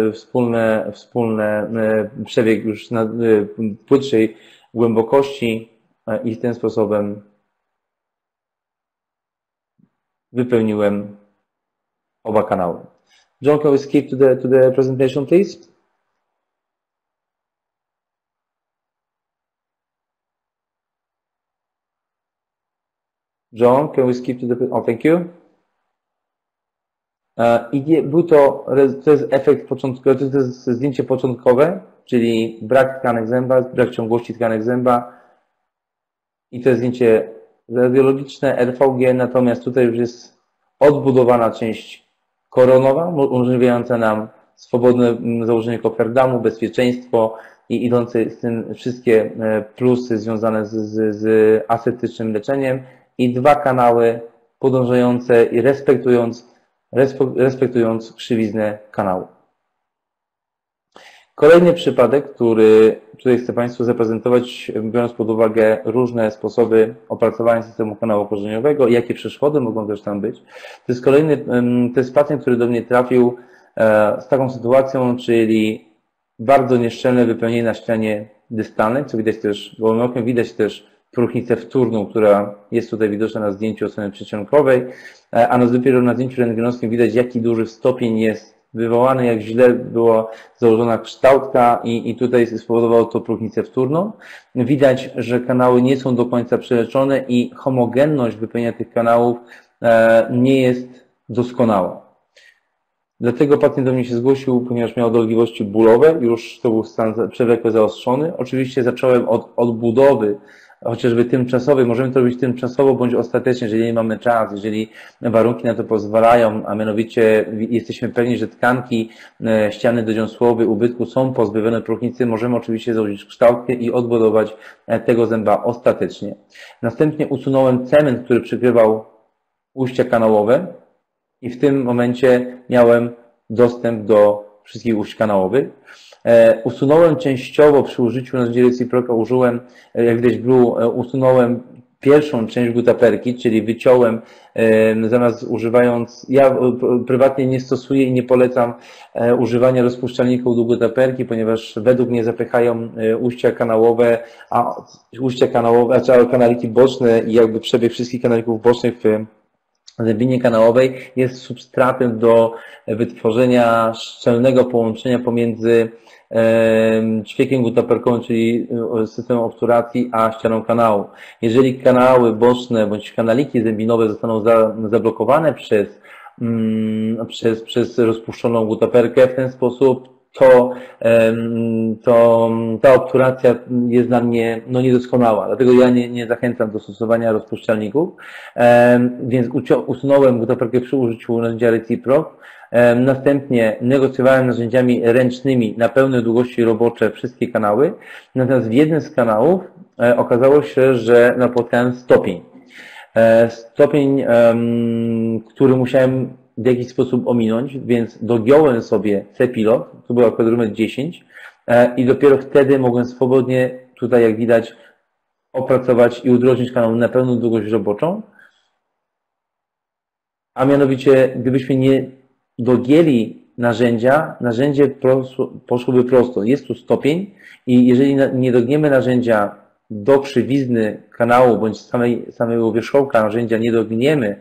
y, wspólne, wspólne y, przebieg już na y, płytszej głębokości i w ten sposobem wypełniłem oba kanały. John, can we skip to the, to the presentation, please? John, can we skip to the... Oh, thank you. E, I był to, to jest efekt początkowy, to jest zdjęcie początkowe, czyli brak tkanek zęba, brak ciągłości tkanek zęba i to jest zdjęcie radiologiczne RVG, natomiast tutaj już jest odbudowana część koronowa, umożliwiająca nam swobodne założenie koperdamu, bezpieczeństwo i idące z tym wszystkie e, plusy związane z, z, z ascetycznym leczeniem i dwa kanały podążające i respektując, respektując krzywiznę kanału. Kolejny przypadek, który tutaj chcę Państwu zaprezentować, biorąc pod uwagę różne sposoby opracowania systemu kanału korzeniowego i jakie przeszkody mogą też tam być, to jest kolejny, to jest pacjent, który do mnie trafił e, z taką sytuacją, czyli bardzo nieszczelne wypełnienie na ścianie dystalnej, co widać też gołym okiem, widać też próchnicę wtórną, która jest tutaj widoczna na zdjęciu strony przyciągowej, e, a na dopiero na zdjęciu rentgenowskim widać, jaki duży stopień jest wywołany, jak źle była założona kształtka i, i tutaj spowodowało to próchnicę wtórną. Widać, że kanały nie są do końca przeleczone i homogenność wypełnienia tych kanałów e, nie jest doskonała. Dlatego pacjent do mnie się zgłosił, ponieważ miał dolegliwości bólowe, już to był stan przewlekle zaostrzony. Oczywiście zacząłem od odbudowy chociażby tymczasowy, możemy to robić tymczasowo bądź ostatecznie, jeżeli mamy czas, jeżeli warunki na to pozwalają, a mianowicie jesteśmy pewni, że tkanki e, ściany dodziąsłowej ubytku są pozbawione próchnicy, możemy oczywiście założyć kształtkę i odbudować e, tego zęba ostatecznie. Następnie usunąłem cement, który przykrywał ujścia kanałowe i w tym momencie miałem dostęp do wszystkich ujść kanałowych. E, usunąłem częściowo przy użyciu narzędzia Reciproca, użyłem, e, jak widać Blue, e, usunąłem pierwszą część gutaperki, czyli wyciąłem zamiast używając, ja prywatnie nie stosuję i nie polecam używania rozpuszczalników do gutaperki, ponieważ według mnie zapychają ujścia kanałowe, a ujścia kanałowe, znaczy kanaliki boczne i jakby przebieg wszystkich kanalików bocznych w zębinie kanałowej jest substratem do wytworzenia szczelnego połączenia pomiędzy ćwiekiem gutaperkowym, czyli e, systemem obturacji, a ścianą kanału. Jeżeli kanały boczne bądź kanaliki zębinowe zostaną za, zablokowane przez, mm, przez, przez rozpuszczoną gutaperkę, w ten sposób to, to ta obturacja jest dla mnie no, niedoskonała. Dlatego ja nie, nie zachęcam do stosowania rozpuszczalników, więc usunąłem gotoperkę przy użyciu narzędzia Reciproc. Następnie negocjowałem narzędziami ręcznymi na pełne długości robocze wszystkie kanały. Natomiast w jednym z kanałów e, okazało się, że napotkałem stopień. E, stopień, który musiałem w jakiś sposób ominąć, więc dogiąłem sobie C-pilot, to był akurat numer 10 e, i dopiero wtedy mogłem swobodnie tutaj, jak widać, opracować i udrożnić kanał na pełną długość roboczą. A mianowicie, gdybyśmy nie dogięli narzędzia, narzędzie poszłoby prosto. Jest tu stopień i jeżeli nie dogniemy narzędzia do krzywizny kanału bądź samej, samego wierzchołka narzędzia nie dogniemy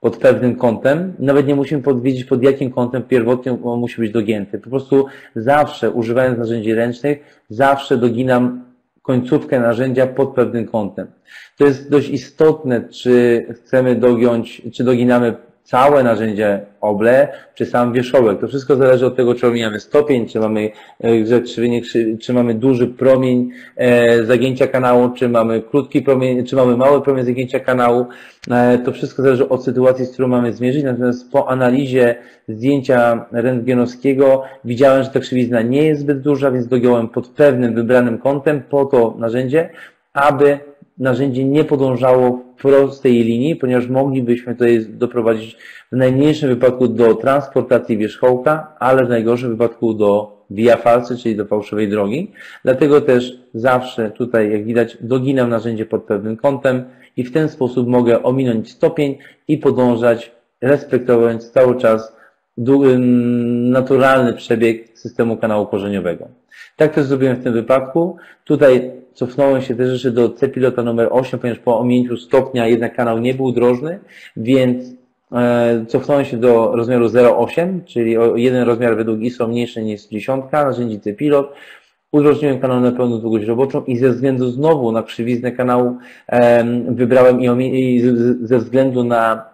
pod pewnym kątem, nawet nie musimy podwiedzieć pod jakim kątem pierwotnie on musi być dogięty. Po prostu zawsze używając narzędzi ręcznych, zawsze doginam końcówkę narzędzia pod pewnym kątem. To jest dość istotne, czy chcemy dogiąć, czy doginamy całe narzędzie oble, czy sam wierzchołek. To wszystko zależy od tego, czy omijamy stopień, czy mamy zakrzywienie, czy, czy mamy duży promień e, zagięcia kanału, czy mamy krótki promień, czy mamy mały promień zagięcia kanału. E, to wszystko zależy od sytuacji, z którą mamy zmierzyć. Natomiast po analizie zdjęcia rentgenowskiego widziałem, że ta krzywizna nie jest zbyt duża, więc dogiąłem pod pewnym wybranym kątem po to narzędzie, aby narzędzie nie podążało prostej linii, ponieważ moglibyśmy tutaj doprowadzić w najmniejszym wypadku do transportacji wierzchołka, ale w najgorszym wypadku do via czyli do fałszywej drogi. Dlatego też zawsze tutaj, jak widać, doginam narzędzie pod pewnym kątem i w ten sposób mogę ominąć stopień i podążać, respektując cały czas naturalny przebieg systemu kanału korzeniowego. Tak też zrobiłem w tym wypadku. Tutaj cofnąłem się też jeszcze do C-pilota numer 8, ponieważ po ominięciu stopnia jednak kanał nie był drożny, więc e, cofnąłem się do rozmiaru 0,8, czyli o jeden rozmiar według ISO mniejszy niż dziesiątka, narzędzi C-pilot. Udrożniłem kanał na pełną długość roboczą i ze względu znowu na krzywiznę kanału wybrałem i ze względu na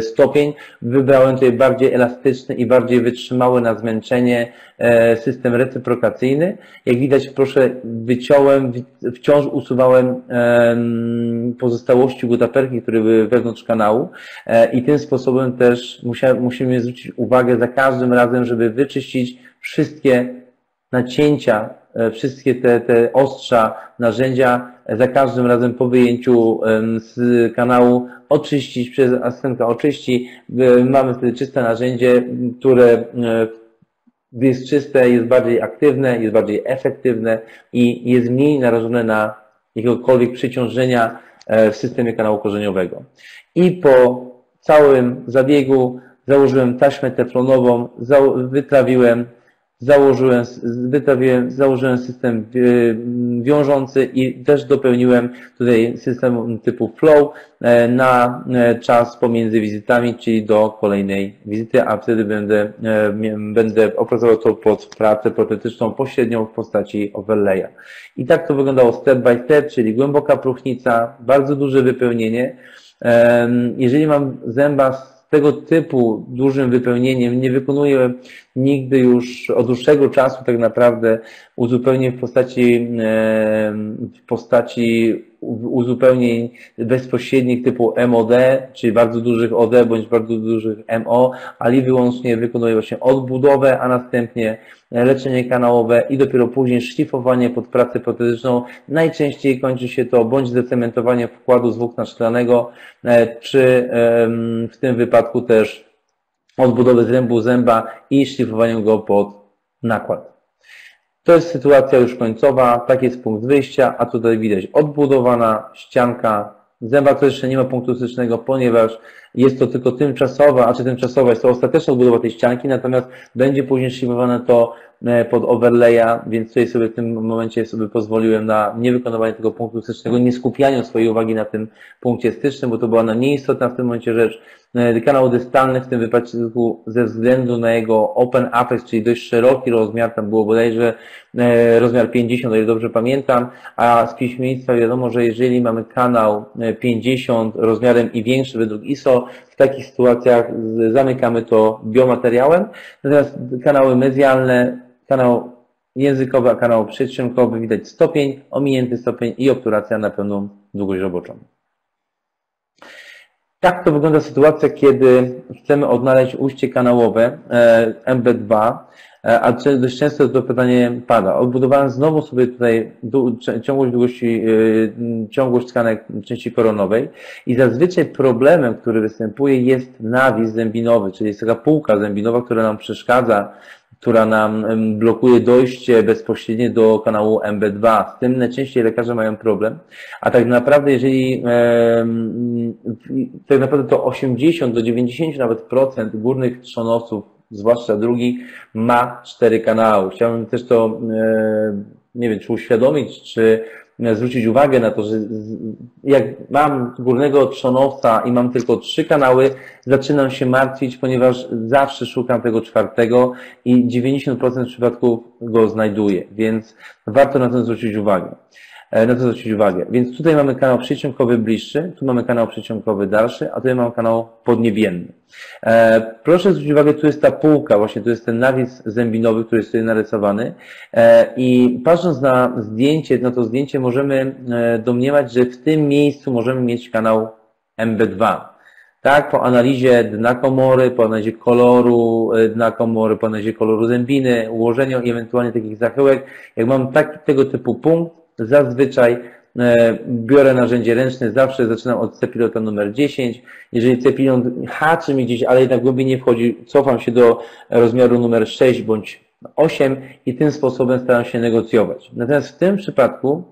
stopień wybrałem tutaj bardziej elastyczny i bardziej wytrzymały na zmęczenie e, system recyprokacyjny. Jak widać, proszę, wyciąłem, wciąż usuwałem pozostałości gutaperki, które były wewnątrz kanału e, i tym sposobem też musimy zwrócić uwagę za każdym razem, żeby wyczyścić wszystkie nacięcia, e, wszystkie te, te ostrza, narzędzia e, za każdym razem po wyjęciu z kanału oczyścić przez asystentka oczyści. E, mamy wtedy czyste narzędzie, które gdy jest czyste, jest bardziej aktywne, jest bardziej efektywne i jest mniej narażone na jakiegokolwiek przeciążenia w systemie kanału korzeniowego. I po całym zabiegu założyłem taśmę teflonową, wytrawiłem założyłem, wystawiłem, założyłem system wiążący i też dopełniłem tutaj system typu flow e, na e, czas pomiędzy wizytami, czyli do kolejnej wizyty, a wtedy będę, e, będę opracował to pod pracę protetyczną pośrednią w postaci overlaya. I tak to wyglądało step by step, czyli głęboka próchnica, bardzo duże wypełnienie. Jeżeli mam zęba tego typu dużym wypełnieniem nie wykonuję nigdy już od dłuższego czasu tak naprawdę uzupełnień w postaci, w postaci uzupełnień bezpośrednich typu MOD, czyli bardzo dużych OD bądź bardzo dużych MO, ale wyłącznie wykonuję właśnie odbudowę, a następnie leczenie kanałowe i dopiero później szlifowanie pod pracę protetyczną. Najczęściej kończy się to bądź zecementowaniem wkładu z włókna szklanego, e, czy w tym wypadku też odbudowy zrębu zęba i szlifowaniem go pod nakład. To jest sytuacja już końcowa, taki jest punkt wyjścia, a tutaj widać odbudowana ścianka. Zęba, to jeszcze nie ma punktu stycznego, ponieważ jest to tylko tymczasowa, a czy tymczasowa jest to ostateczna odbudowa tej ścianki, natomiast będzie później szlifowane to e, pod overlaya, więc tutaj sobie w tym momencie sobie pozwoliłem na niewykonywanie tego punktu stycznego, nie skupianiu swojej uwagi na tym punkcie stycznym, bo to była na nieistotna w tym momencie rzecz. E, kanał dystalny w tym wypadku ze względu na jego open apex, czyli dość szeroki rozmiar, tam było bodajże e, rozmiar 50, o ile dobrze pamiętam, a z piśmiennictwa wiadomo, że jeżeli mamy kanał 50 rozmiarem i większy według ISO, w takich sytuacjach zamykamy to biomateriałem. Natomiast kanały medialne kanał językowy, a kanał przedsionkowy, widać stopień, ominięty stopień i obturacja na pełną długość roboczą. Tak to wygląda sytuacja, kiedy chcemy odnaleźć ujście kanałowe e, MB2, e, a dość często to pytanie pada. Odbudowałem znowu sobie tutaj ciągłość długości, e, ciągłość tkanek części koronowej i zazwyczaj problemem, który występuje jest nawis zębinowy, czyli jest taka półka zębinowa, która nam przeszkadza która nam blokuje dojście bezpośrednie do kanału MB2. Z tym najczęściej lekarze mają problem. A tak naprawdę, jeżeli tak naprawdę to 80 do 90 nawet procent górnych trzonosów, zwłaszcza drugi, ma cztery kanały. Chciałbym też to, nie wiem, czy uświadomić, czy zwrócić uwagę na to, że jak mam górnego trzonowca i mam tylko trzy kanały, zaczynam się martwić, ponieważ zawsze szukam tego czwartego i 90% przypadków go znajduję, więc warto na to zwrócić uwagę. E, na to zwrócić uwagę. Więc tutaj mamy kanał przeciąkowy bliższy, tu mamy kanał przeciąkowy dalszy, a tutaj mamy kanał podniebienny. E, proszę zwrócić uwagę, tu jest ta półka, właśnie tu jest ten nawis zębinowy, który jest tutaj narysowany e, i patrząc na zdjęcie, na to zdjęcie możemy domniemać, że w tym miejscu możemy mieć kanał MB2. Tak, po analizie dna komory, po analizie koloru dna komory, po analizie koloru zębiny, ułożeniu i ewentualnie takich zachyłek, jak mam taki, tego typu punkt, Zazwyczaj e, biorę narzędzie ręczne, zawsze zaczynam od cepilota numer 10. Jeżeli cepilot haczy mi gdzieś, ale jednak głębiej nie wchodzi, cofam się do rozmiaru numer 6 bądź 8 i tym sposobem staram się negocjować. Natomiast w tym przypadku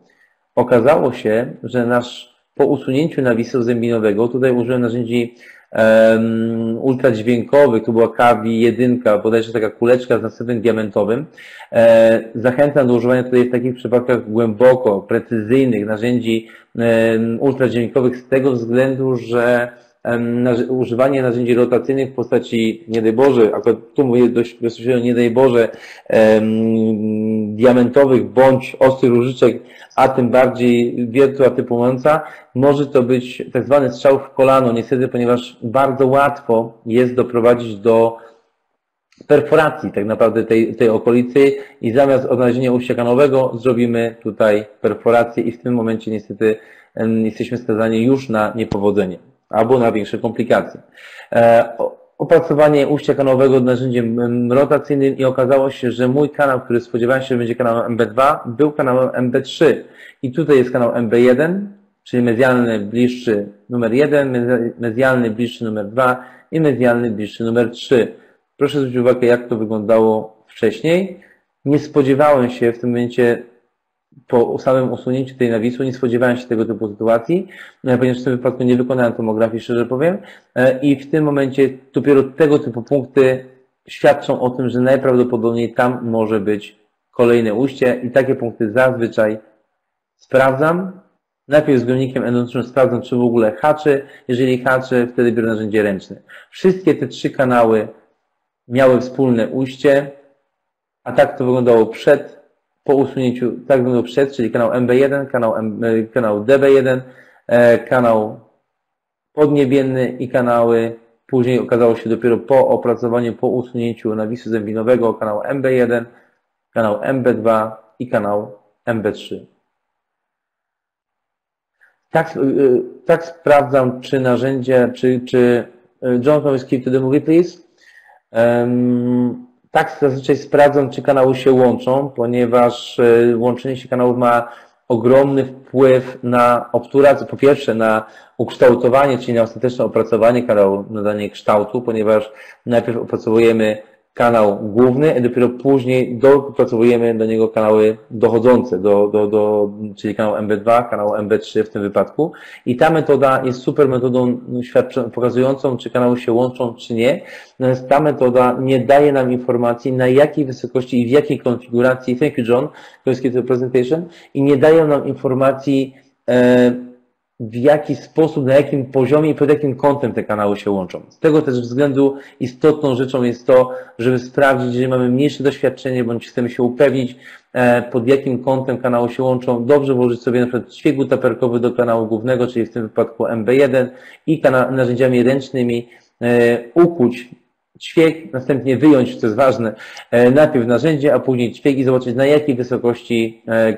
okazało się, że nasz po usunięciu nawisu zębinowego, tutaj użyłem narzędzi um, ultradźwiękowych, to była Kawi 1, bodajże taka kuleczka z nasypem diamentowym. E, zachęcam do używania tutaj w takich przypadkach głęboko, precyzyjnych narzędzi um, ultradźwiękowych z tego względu, że używanie narzędzi rotacyjnych w postaci, nie daj Boże, akurat tu mówię dość bezpośrednio, nie daj Boże, diamentowych bądź ostrych różyczek, a tym bardziej wiertła typu mąca, może to być tak zwany strzał w kolano, niestety, ponieważ bardzo łatwo jest doprowadzić do perforacji tak naprawdę tej, tej okolicy i zamiast odnalezienia ujścia kanowego zrobimy tutaj perforację i w tym momencie niestety jesteśmy skazani już na niepowodzenie albo na większe komplikacje. E, opracowanie ujścia kanałowego narzędziem rotacyjnym i okazało się, że mój kanał, który spodziewałem się, że będzie kanałem MB2, był kanałem MB3. I tutaj jest kanał MB1, czyli medialny bliższy numer 1, medialny bliższy numer 2 i medialny bliższy numer 3. Proszę zwrócić uwagę, jak to wyglądało wcześniej. Nie spodziewałem się w tym momencie po samym usunięciu tej nawisu nie spodziewałem się tego typu sytuacji, e, ponieważ w tym wypadku nie wykonałem tomografii, szczerze powiem. E, I w tym momencie dopiero tego typu punkty świadczą o tym, że najprawdopodobniej tam może być kolejne ujście i takie punkty zazwyczaj sprawdzam. Najpierw z gonikiem endometrycznym sprawdzam, czy w ogóle haczy. Jeżeli haczy, wtedy biorę narzędzie ręczne. Wszystkie te trzy kanały miały wspólne ujście, a tak to wyglądało przed po usunięciu, tak będą przed, czyli kanał MB1, kanał, M, e, kanał DB1, e, kanał podniebienny i kanały później okazało się dopiero po opracowaniu, po usunięciu nawisu zębinowego kanał MB1, kanał MB2 i kanał MB3. Tak, e, tak sprawdzam, czy narzędzie, czy, czy John, skip to the movie, please? Tak zazwyczaj sprawdzam, czy kanały się łączą, ponieważ e, łączenie się kanałów ma ogromny wpływ na obturację, po pierwsze na ukształtowanie, czyli na ostateczne opracowanie kanału, nadanie kształtu, ponieważ najpierw opracowujemy kanał główny, i dopiero później dopracowujemy do niego kanały dochodzące, do, do, do, czyli kanał MB2, kanał MB3 w tym wypadku. I ta metoda jest super metodą pokazującą, czy kanały się łączą, czy nie. Natomiast ta metoda nie daje nam informacji, na jakiej wysokości i w jakiej konfiguracji, thank you John, to presentation, i nie dają nam informacji, e, w jaki sposób, na jakim poziomie i pod jakim kątem te kanały się łączą. Z tego też względu istotną rzeczą jest to, żeby sprawdzić, jeżeli mamy mniejsze doświadczenie, bądź chcemy się upewnić, e, pod jakim kątem kanały się łączą, dobrze włożyć sobie na przykład świegły taperkowy do kanału głównego, czyli w tym wypadku MB1 i narzędziami ręcznymi e, ukuć ćwiek, następnie wyjąć, co jest ważne, e, najpierw narzędzie, a później ćwiek i zobaczyć na jakiej wysokości e,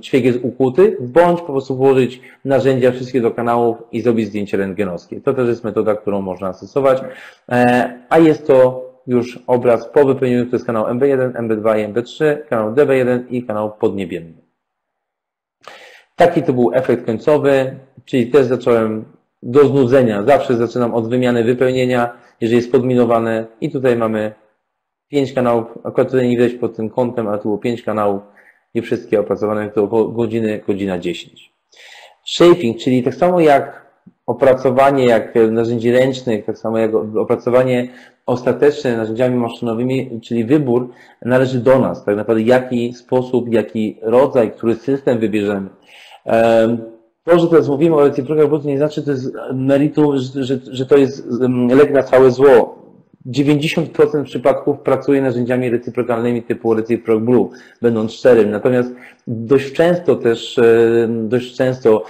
ćwiek jest ukuty, bądź po prostu włożyć narzędzia wszystkie do kanałów i zrobić zdjęcie rentgenowskie. To też jest metoda, którą można stosować, e, a jest to już obraz po wypełnieniu, to jest kanał MB1, MB2 i MB3, kanał DB1 i kanał podniebienny. Taki to był efekt końcowy, czyli też zacząłem do znudzenia. Zawsze zaczynam od wymiany wypełnienia, jeżeli jest podminowane i tutaj mamy pięć kanałów, akurat tutaj nie widać pod tym kątem, ale tu było pięć kanałów i wszystkie opracowane to godziny, godzina 10. Shaping, czyli tak samo jak opracowanie jak narzędzi ręcznych, tak samo jak opracowanie ostateczne narzędziami maszynowymi, czyli wybór należy do nas. Tak naprawdę jaki sposób, jaki rodzaj, który system wybierzemy. To, że teraz mówimy o bo to nie znaczy, to jest meritum, że, że, że to jest lek na całe zło. 90% przypadków pracuje narzędziami recyprokalnymi typu Reciproc Blue, będąc szczerym. Natomiast dość często też, dość często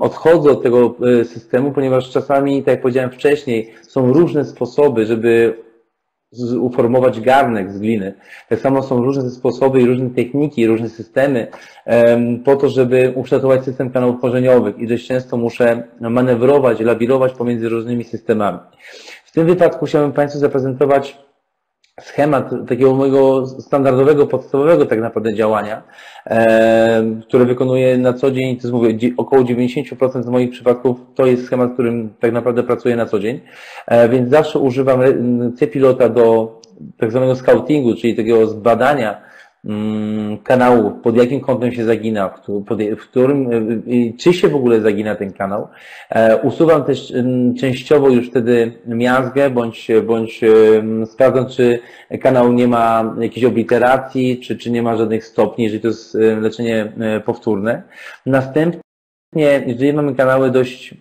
odchodzę od tego e, systemu, ponieważ czasami, tak jak powiedziałem wcześniej, są różne sposoby, żeby uformować garnek z gliny. Tak samo są różne sposoby i różne techniki, różne systemy po to, żeby ukształtować system kanałów korzeniowych i dość często muszę manewrować, lawirować pomiędzy różnymi systemami. W tym wypadku chciałbym Państwu zaprezentować schemat takiego mojego standardowego, podstawowego tak naprawdę działania, e, które wykonuję na co dzień, to jest mówię, około 90% z moich przypadków to jest schemat, którym tak naprawdę pracuję na co dzień, e, więc zawsze używam C-pilota do tak zwanego scoutingu, czyli takiego zbadania kanału, pod jakim kątem się zagina, w którym, y, czy się w ogóle zagina ten kanał. E, usuwam też mm, częściowo już wtedy miazgę, bądź, bądź sprawdzam, czy kanał nie ma jakiejś obliteracji, czy, czy nie ma żadnych stopni, jeżeli to jest y, leczenie y, powtórne. Następnie, jeżeli mamy kanały dość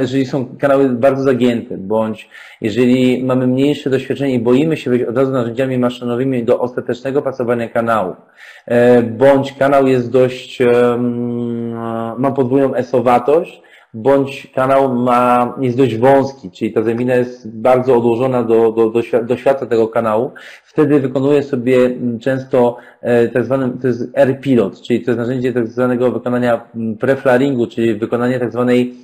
jeżeli są kanały bardzo zagięte, bądź jeżeli mamy mniejsze doświadczenie i boimy się wejść od razu narzędziami maszynowymi do ostatecznego pracowania kanału, e, bądź kanał jest dość, ma podwójną esowatość, bądź kanał ma, jest dość wąski, czyli ta zemina jest bardzo odłożona do, do, do, do świata tego kanału, wtedy wykonuje sobie często e, tak zwany, to jest R-pilot, czyli to jest narzędzie tak zwanego wykonania preflaringu, czyli wykonanie tak zwanej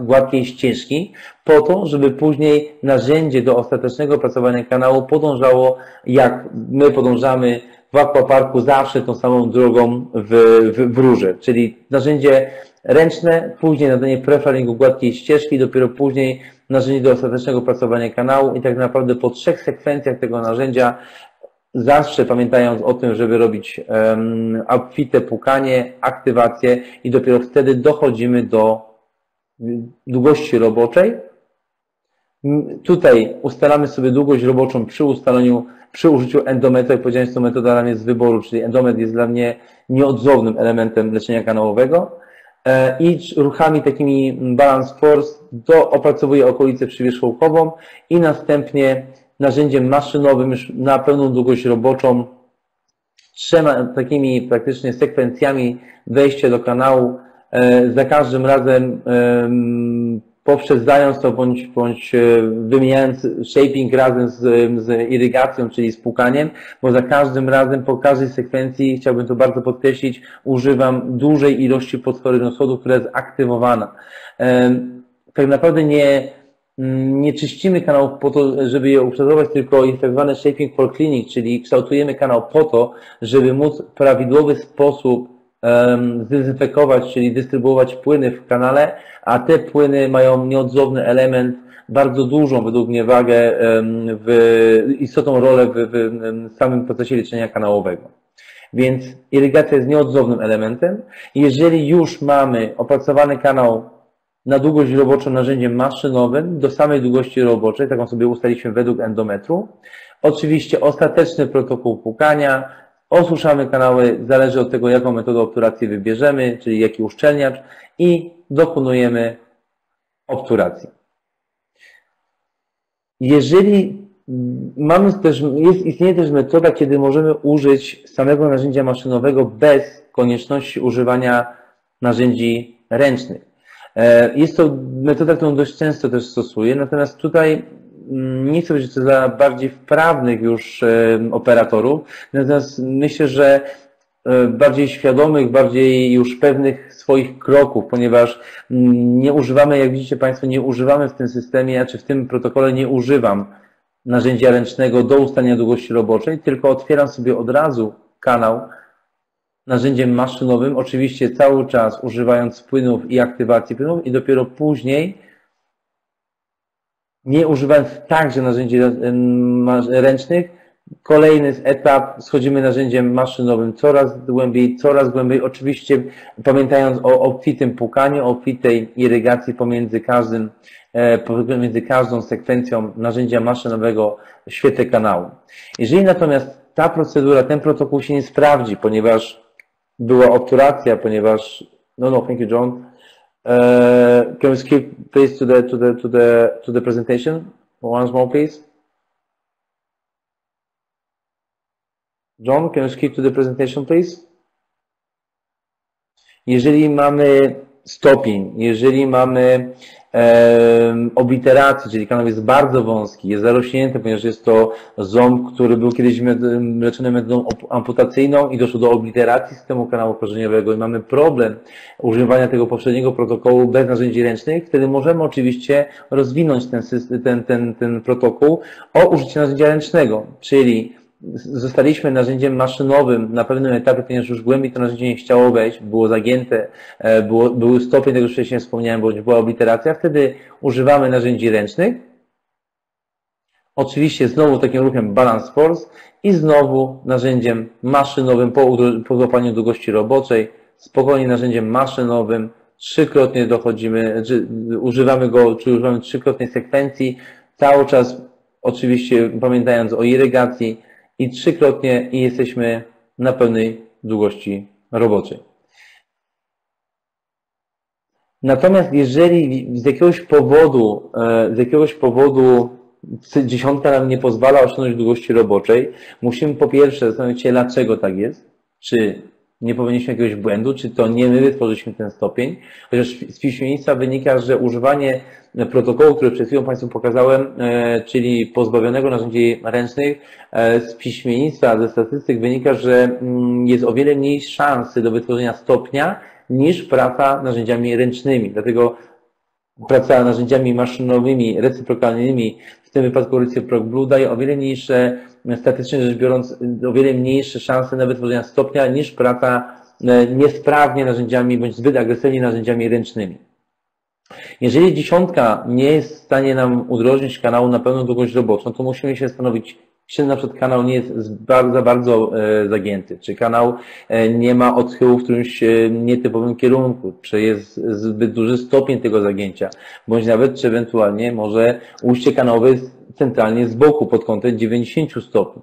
gładkiej ścieżki, po to, żeby później narzędzie do ostatecznego opracowania kanału podążało, jak my podążamy w aquaparku zawsze tą samą drogą w, w, w rurze, czyli narzędzie ręczne, później nadanie preflaringu gładkiej ścieżki, dopiero później narzędzie do ostatecznego opracowania kanału i tak naprawdę po trzech sekwencjach tego narzędzia zawsze pamiętając o tym, żeby robić um, obfite pukanie, aktywację i dopiero wtedy dochodzimy do długości roboczej. Tutaj ustalamy sobie długość roboczą przy ustaleniu, przy użyciu endometru. Jak powiedziałem, jest to metoda dla mnie z wyboru, czyli endometr jest dla mnie nieodzownym elementem leczenia kanałowego. E, I ruchami takimi balance force do opracowuję okolicę przywierzchołkową i następnie narzędziem maszynowym już na pełną długość roboczą trzema takimi praktycznie sekwencjami wejścia do kanału. E, za każdym razem poprzedzając to bądź, bądź e, wymieniając shaping razem z, z irygacją, czyli z pukaniem, bo za każdym razem po każdej sekwencji, chciałbym to bardzo podkreślić, używam dużej ilości potworynosodu, która jest aktywowana. Tak naprawdę nie, nie czyścimy kanałów po to, żeby je ukształtować, tylko jest tak shaping for cleaning, czyli kształtujemy kanał po to, żeby móc w prawidłowy sposób zdezynfekować, czyli dystrybuować płyny w kanale, a te płyny mają nieodzowny element, bardzo dużą według mnie wagę, w, istotną rolę w, w samym procesie leczenia kanałowego. Więc irygacja jest nieodzownym elementem. Jeżeli już mamy opracowany kanał na długość roboczą narzędziem maszynowym do samej długości roboczej, taką sobie ustaliliśmy według endometru. Oczywiście ostateczny protokół pukania, Osuszamy kanały, zależy od tego, jaką metodę obturacji wybierzemy, czyli jaki uszczelniacz i dokonujemy obturacji. Jeżeli mamy też, jest, istnieje też metoda, kiedy możemy użyć samego narzędzia maszynowego bez konieczności używania narzędzi ręcznych. E, Jest to metoda, którą dość często też stosuję, natomiast tutaj nie chcę to dla bardziej wprawnych już e, operatorów, natomiast myślę, że e, bardziej świadomych, bardziej już pewnych swoich kroków, ponieważ mm, nie używamy, jak widzicie Państwo, nie używamy w tym systemie, czy w tym protokole nie używam narzędzia ręcznego do ustalenia długości roboczej, tylko otwieram sobie od razu kanał narzędziem maszynowym, oczywiście cały czas używając płynów i aktywacji płynów i dopiero później nie używając także narzędzi ręcznych, kolejny etap, schodzimy narzędziem maszynowym coraz głębiej, coraz głębiej, oczywiście pamiętając o obfitym płukaniu, obfitej irygacji pomiędzy każdym, e, pomiędzy każdą sekwencją narzędzia maszynowego w świetle kanału. Jeżeli natomiast ta procedura, ten protokół się nie sprawdzi, ponieważ była obturacja, ponieważ, no no, thank you John, uh, can we skip please to the, to the, to the, to the presentation? Once more please. John, can you skip to the presentation, please? Jeżeli mamy stopień, jeżeli mamy em, obliterację, czyli kanał jest bardzo wąski, jest zarośnięty, ponieważ jest to ząb, który był kiedyś leczony metodą amputacyjną i doszło do obliteracji systemu kanału korzeniowego. I mamy problem używania tego poprzedniego protokołu bez narzędzi ręcznych, wtedy możemy oczywiście rozwinąć ten, ten, ten, ten protokół o użycie narzędzia ręcznego, czyli zostaliśmy narzędziem maszynowym na pewnym etapie, ponieważ już głębiej to narzędzie nie chciało wejść, było zagięte, e, było, był stopień tego, co wcześniej wspomniałem, bądź była obliteracja, wtedy używamy narzędzi ręcznych. Oczywiście znowu takim ruchem Balance Force i znowu narzędziem maszynowym po, po złapaniu długości roboczej, spokojnie narzędziem maszynowym, trzykrotnie dochodzimy, czy używamy go, czy używamy trzykrotnej sekwencji, cały czas oczywiście pamiętając o irygacji i trzykrotnie i jesteśmy na pełnej długości roboczej. Natomiast jeżeli z jakiegoś powodu, e, z jakiegoś powodu dziesiątka nam nie pozwala osiągnąć długości roboczej, musimy po pierwsze zastanowić się, dlaczego tak jest. Czy nie powinniśmy jakiegoś błędu, czy to nie my wytworzyliśmy ten stopień. Chociaż z piśmiennictwa wynika, że używanie protokołu, który przed chwilą Państwu pokazałem, e, czyli pozbawionego narzędzi ręcznych, e, z piśmiennictwa, ze statystyk wynika, że mm, jest o wiele mniej szansy do wytworzenia stopnia niż praca narzędziami ręcznymi. Dlatego praca narzędziami maszynowymi, recyprokalnymi, w tym wypadku Reciproc Blue daje o wiele mniejsze, statystycznie rzecz biorąc, o wiele mniejsze szanse na wytworzenie stopnia niż praca e, niesprawnie narzędziami bądź zbyt agresywnie narzędziami ręcznymi. Jeżeli dziesiątka nie jest w stanie nam udrożnić kanału na pełną długość roboczą, to musimy się zastanowić, czy na przykład kanał nie jest bardzo, bardzo e, zagięty, czy kanał e, nie ma odchyłu w którymś e, nietypowym kierunku, czy jest zbyt duży stopień tego zagięcia, bądź nawet, czy ewentualnie może ujście kanałowe jest centralnie z boku pod kątem 90 stopni.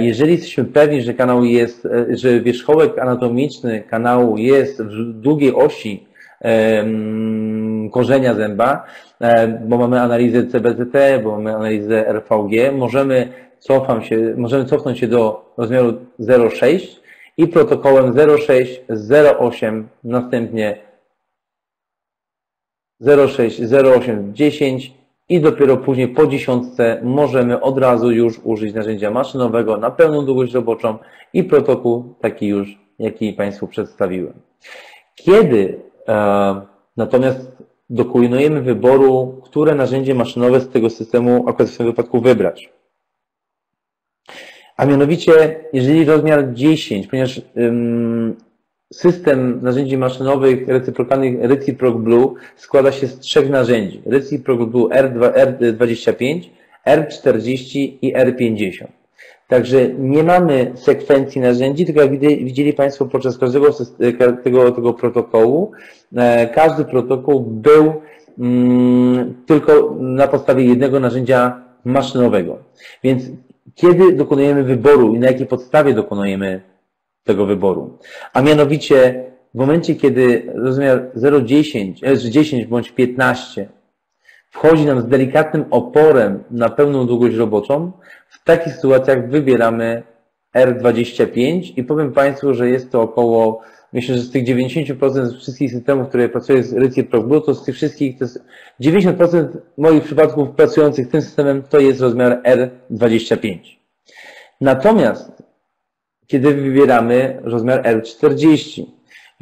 Jeżeli jesteśmy pewni, że kanał jest, że wierzchołek anatomiczny kanału jest w długiej osi korzenia zęba, bo mamy analizę CBCT, bo mamy analizę RVG, możemy, cofam się, możemy cofnąć się do rozmiaru 0,6 i protokołem 0,6, 0,8, następnie 0,6, 0,8, 10 i dopiero później po dziesiątce możemy od razu już użyć narzędzia maszynowego na pełną długość roboczą i protokół taki już, jaki Państwu przedstawiłem. Kiedy e, natomiast dokonujemy wyboru, które narzędzie maszynowe z tego systemu akurat w tym wypadku wybrać. A mianowicie, jeżeli rozmiar 10, ponieważ ym, system narzędzi maszynowych recyprokalnych Reciproc Blue składa się z trzech narzędzi. Reciproc Blue R2, R25, R40 i R50. Także nie mamy sekwencji narzędzi, tylko jak widzi- widzieli Państwo podczas każdego tego, tego protokołu, e, każdy protokół był mm, tylko na podstawie jednego narzędzia maszynowego. Więc kiedy dokonujemy wyboru i na jakiej podstawie dokonujemy tego wyboru? A mianowicie w momencie, kiedy rozmiar 0,10, e, 10 bądź 15 wchodzi nam z delikatnym oporem na pełną długość roboczą, w takich sytuacjach wybieramy R25 i powiem Państwu, że jest to około myślę, że z tych 90% z wszystkich systemów, które pracuję z Reciproc to z tych wszystkich, to jest 90% moich przypadków pracujących tym systemem to jest rozmiar R25. Natomiast, kiedy wybieramy rozmiar R40,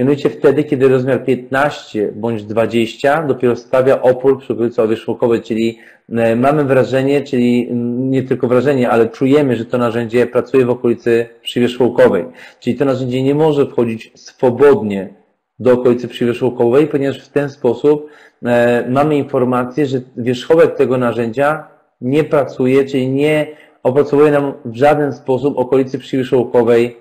Mianowicie wtedy, kiedy rozmiar 15 bądź 20 dopiero stawia opór przy okolicy wierzchołkowej, czyli e, mamy wrażenie, czyli nie tylko wrażenie, ale czujemy, że to narzędzie pracuje w okolicy przywierzchołkowej. Czyli to narzędzie nie może wchodzić swobodnie do okolicy przywierzchołkowej, ponieważ w ten sposób e, mamy informację, że wierzchołek tego narzędzia nie pracuje, czyli nie opracowuje nam w żaden sposób okolicy przywierzchołkowej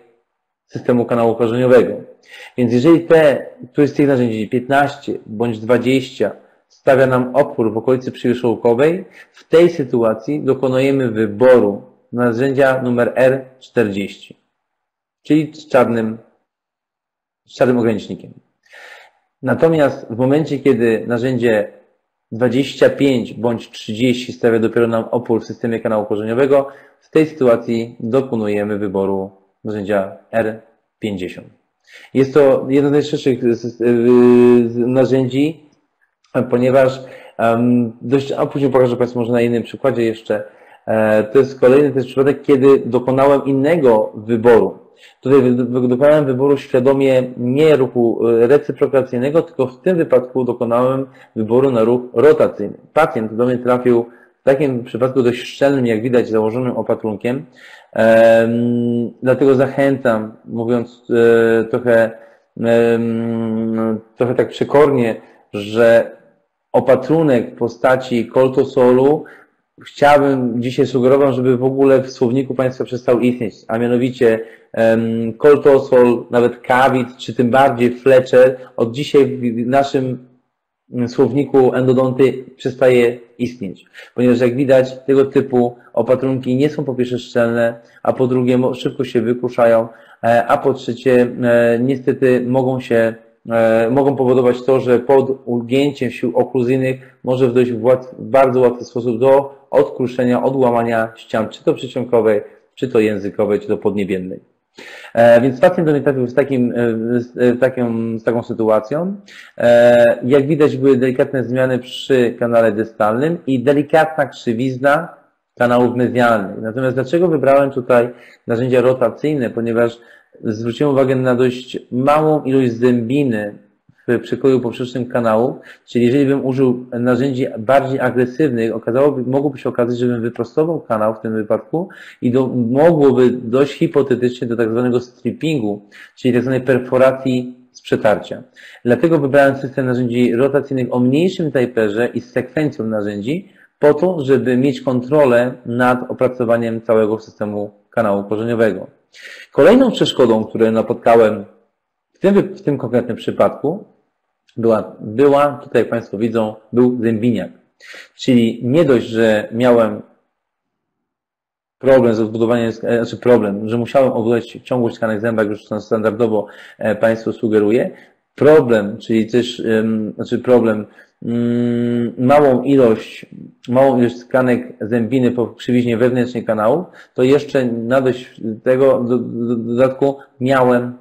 systemu kanału korzeniowego. Więc jeżeli te, któryś z tych narzędzi 15 bądź 20 stawia nam opór w okolicy przywierzchołkowej, w tej sytuacji dokonujemy wyboru narzędzia numer R40, czyli z czarnym, z czarnym ogranicznikiem. Natomiast w momencie, kiedy narzędzie 25 bądź 30 stawia dopiero nam opór w systemie kanału korzeniowego, w tej sytuacji dokonujemy wyboru narzędzia R50. Jest to jedno z najszerszych narzędzi, ponieważ dość, a później pokażę Państwu może na innym przykładzie jeszcze. E, to jest kolejny też przypadek, kiedy dokonałem innego wyboru. Tutaj dokonałem wyboru świadomie nie ruchu e, recyprokacyjnego, tylko w tym wypadku dokonałem wyboru na ruch rotacyjny. Pacjent do mnie trafił w takim przypadku dość szczelnym, jak widać, założonym opatrunkiem, Dlatego zachęcam, mówiąc e, trochę, trochę tak przekornie, że opatrunek w postaci koltosolu chciałbym dzisiaj sugerować, żeby w ogóle w słowniku Państwa przestał istnieć, a mianowicie koltosol, nawet kawit, czy tym bardziej Fletcher od dzisiaj w naszym słowniku endodonty przestaje istnieć. Ponieważ jak widać, tego typu opatrunki nie są po pierwsze szczelne, a po drugie szybko się wykruszają, e, a po trzecie e, niestety mogą się e, mogą powodować to, że pod ugięciem sił okluzyjnych może w dość w bardzo łatwy sposób do odkruszenia, odłamania ścian, czy to przyciągowej, czy to językowej, czy to podniebiennej. E, więc pacjent do mnie trafił z, takim, e, z, e, taką, z taką sytuacją. Jak widać, były delikatne zmiany przy kanale dystalnym i delikatna krzywizna kanałów medialnych. Natomiast dlaczego wybrałem tutaj narzędzia rotacyjne? Ponieważ zwróciłem uwagę na dość małą ilość zębiny w przekroju poprzecznym kanału, czyli jeżeli bym użył narzędzi bardziej agresywnych, okazałoby, mogłoby się okazać, żebym wyprostował kanał w tym wypadku i do, mogłoby dojść hipotetycznie do tak zwanego strippingu, czyli tak zwanej perforacji z przetarcia. Dlatego wybrałem system narzędzi rotacyjnych o mniejszym tajperze i z sekwencją narzędzi, po to, żeby mieć kontrolę nad opracowaniem całego systemu kanału korzeniowego. Kolejną przeszkodą, którą napotkałem w tym, w tym konkretnym przypadku, była, była, tutaj Państwo widzą, był zębiniak. Czyli nie dość, że miałem problem z odbudowaniem, e, znaczy problem, że musiałem odbudować ciągłość tkanek zęba, jak już standardowo e, Państwu sugeruję. Problem, czyli też, znaczy problem, mm, małą ilość, małą ilość tkanek zębiny po krzywiźnie wewnętrznej kanału, to jeszcze na dość tego do, do, dodatku miałem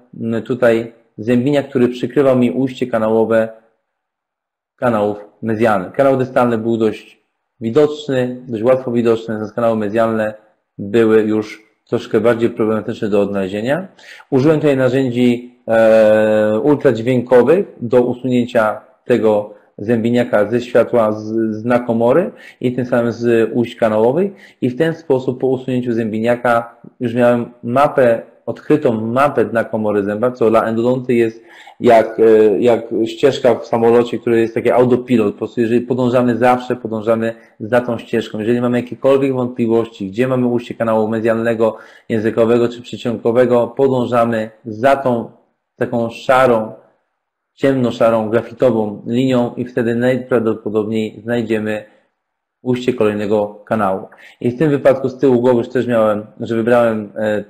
tutaj zębienia, który przykrywał mi ujście kanałowe kanałów medialnych. Kanał dystalny był dość widoczny, dość łatwo widoczny, natomiast kanały medialne były już troszkę bardziej problematyczne do odnalezienia. Użyłem tutaj narzędzi e, ultradźwiękowych do usunięcia tego zębiniaka ze światła z, z nakomory i tym samym z ujść kanałowych i w ten sposób po usunięciu zębiniaka już miałem mapę odkrytą mapę dna komory zęba, co dla endodonty jest jak, e, jak ścieżka w samolocie, który jest taki autopilot. Po prostu jeżeli podążamy zawsze, podążamy za tą ścieżką. Jeżeli mamy jakiekolwiek wątpliwości, gdzie mamy ujście kanału medialnego, językowego czy przyciągowego, podążamy za tą taką szarą, ciemno-szarą, grafitową linią i wtedy najprawdopodobniej znajdziemy ujście kolejnego kanału. I w tym wypadku z tyłu głowy już też miałem, że wybrałem e,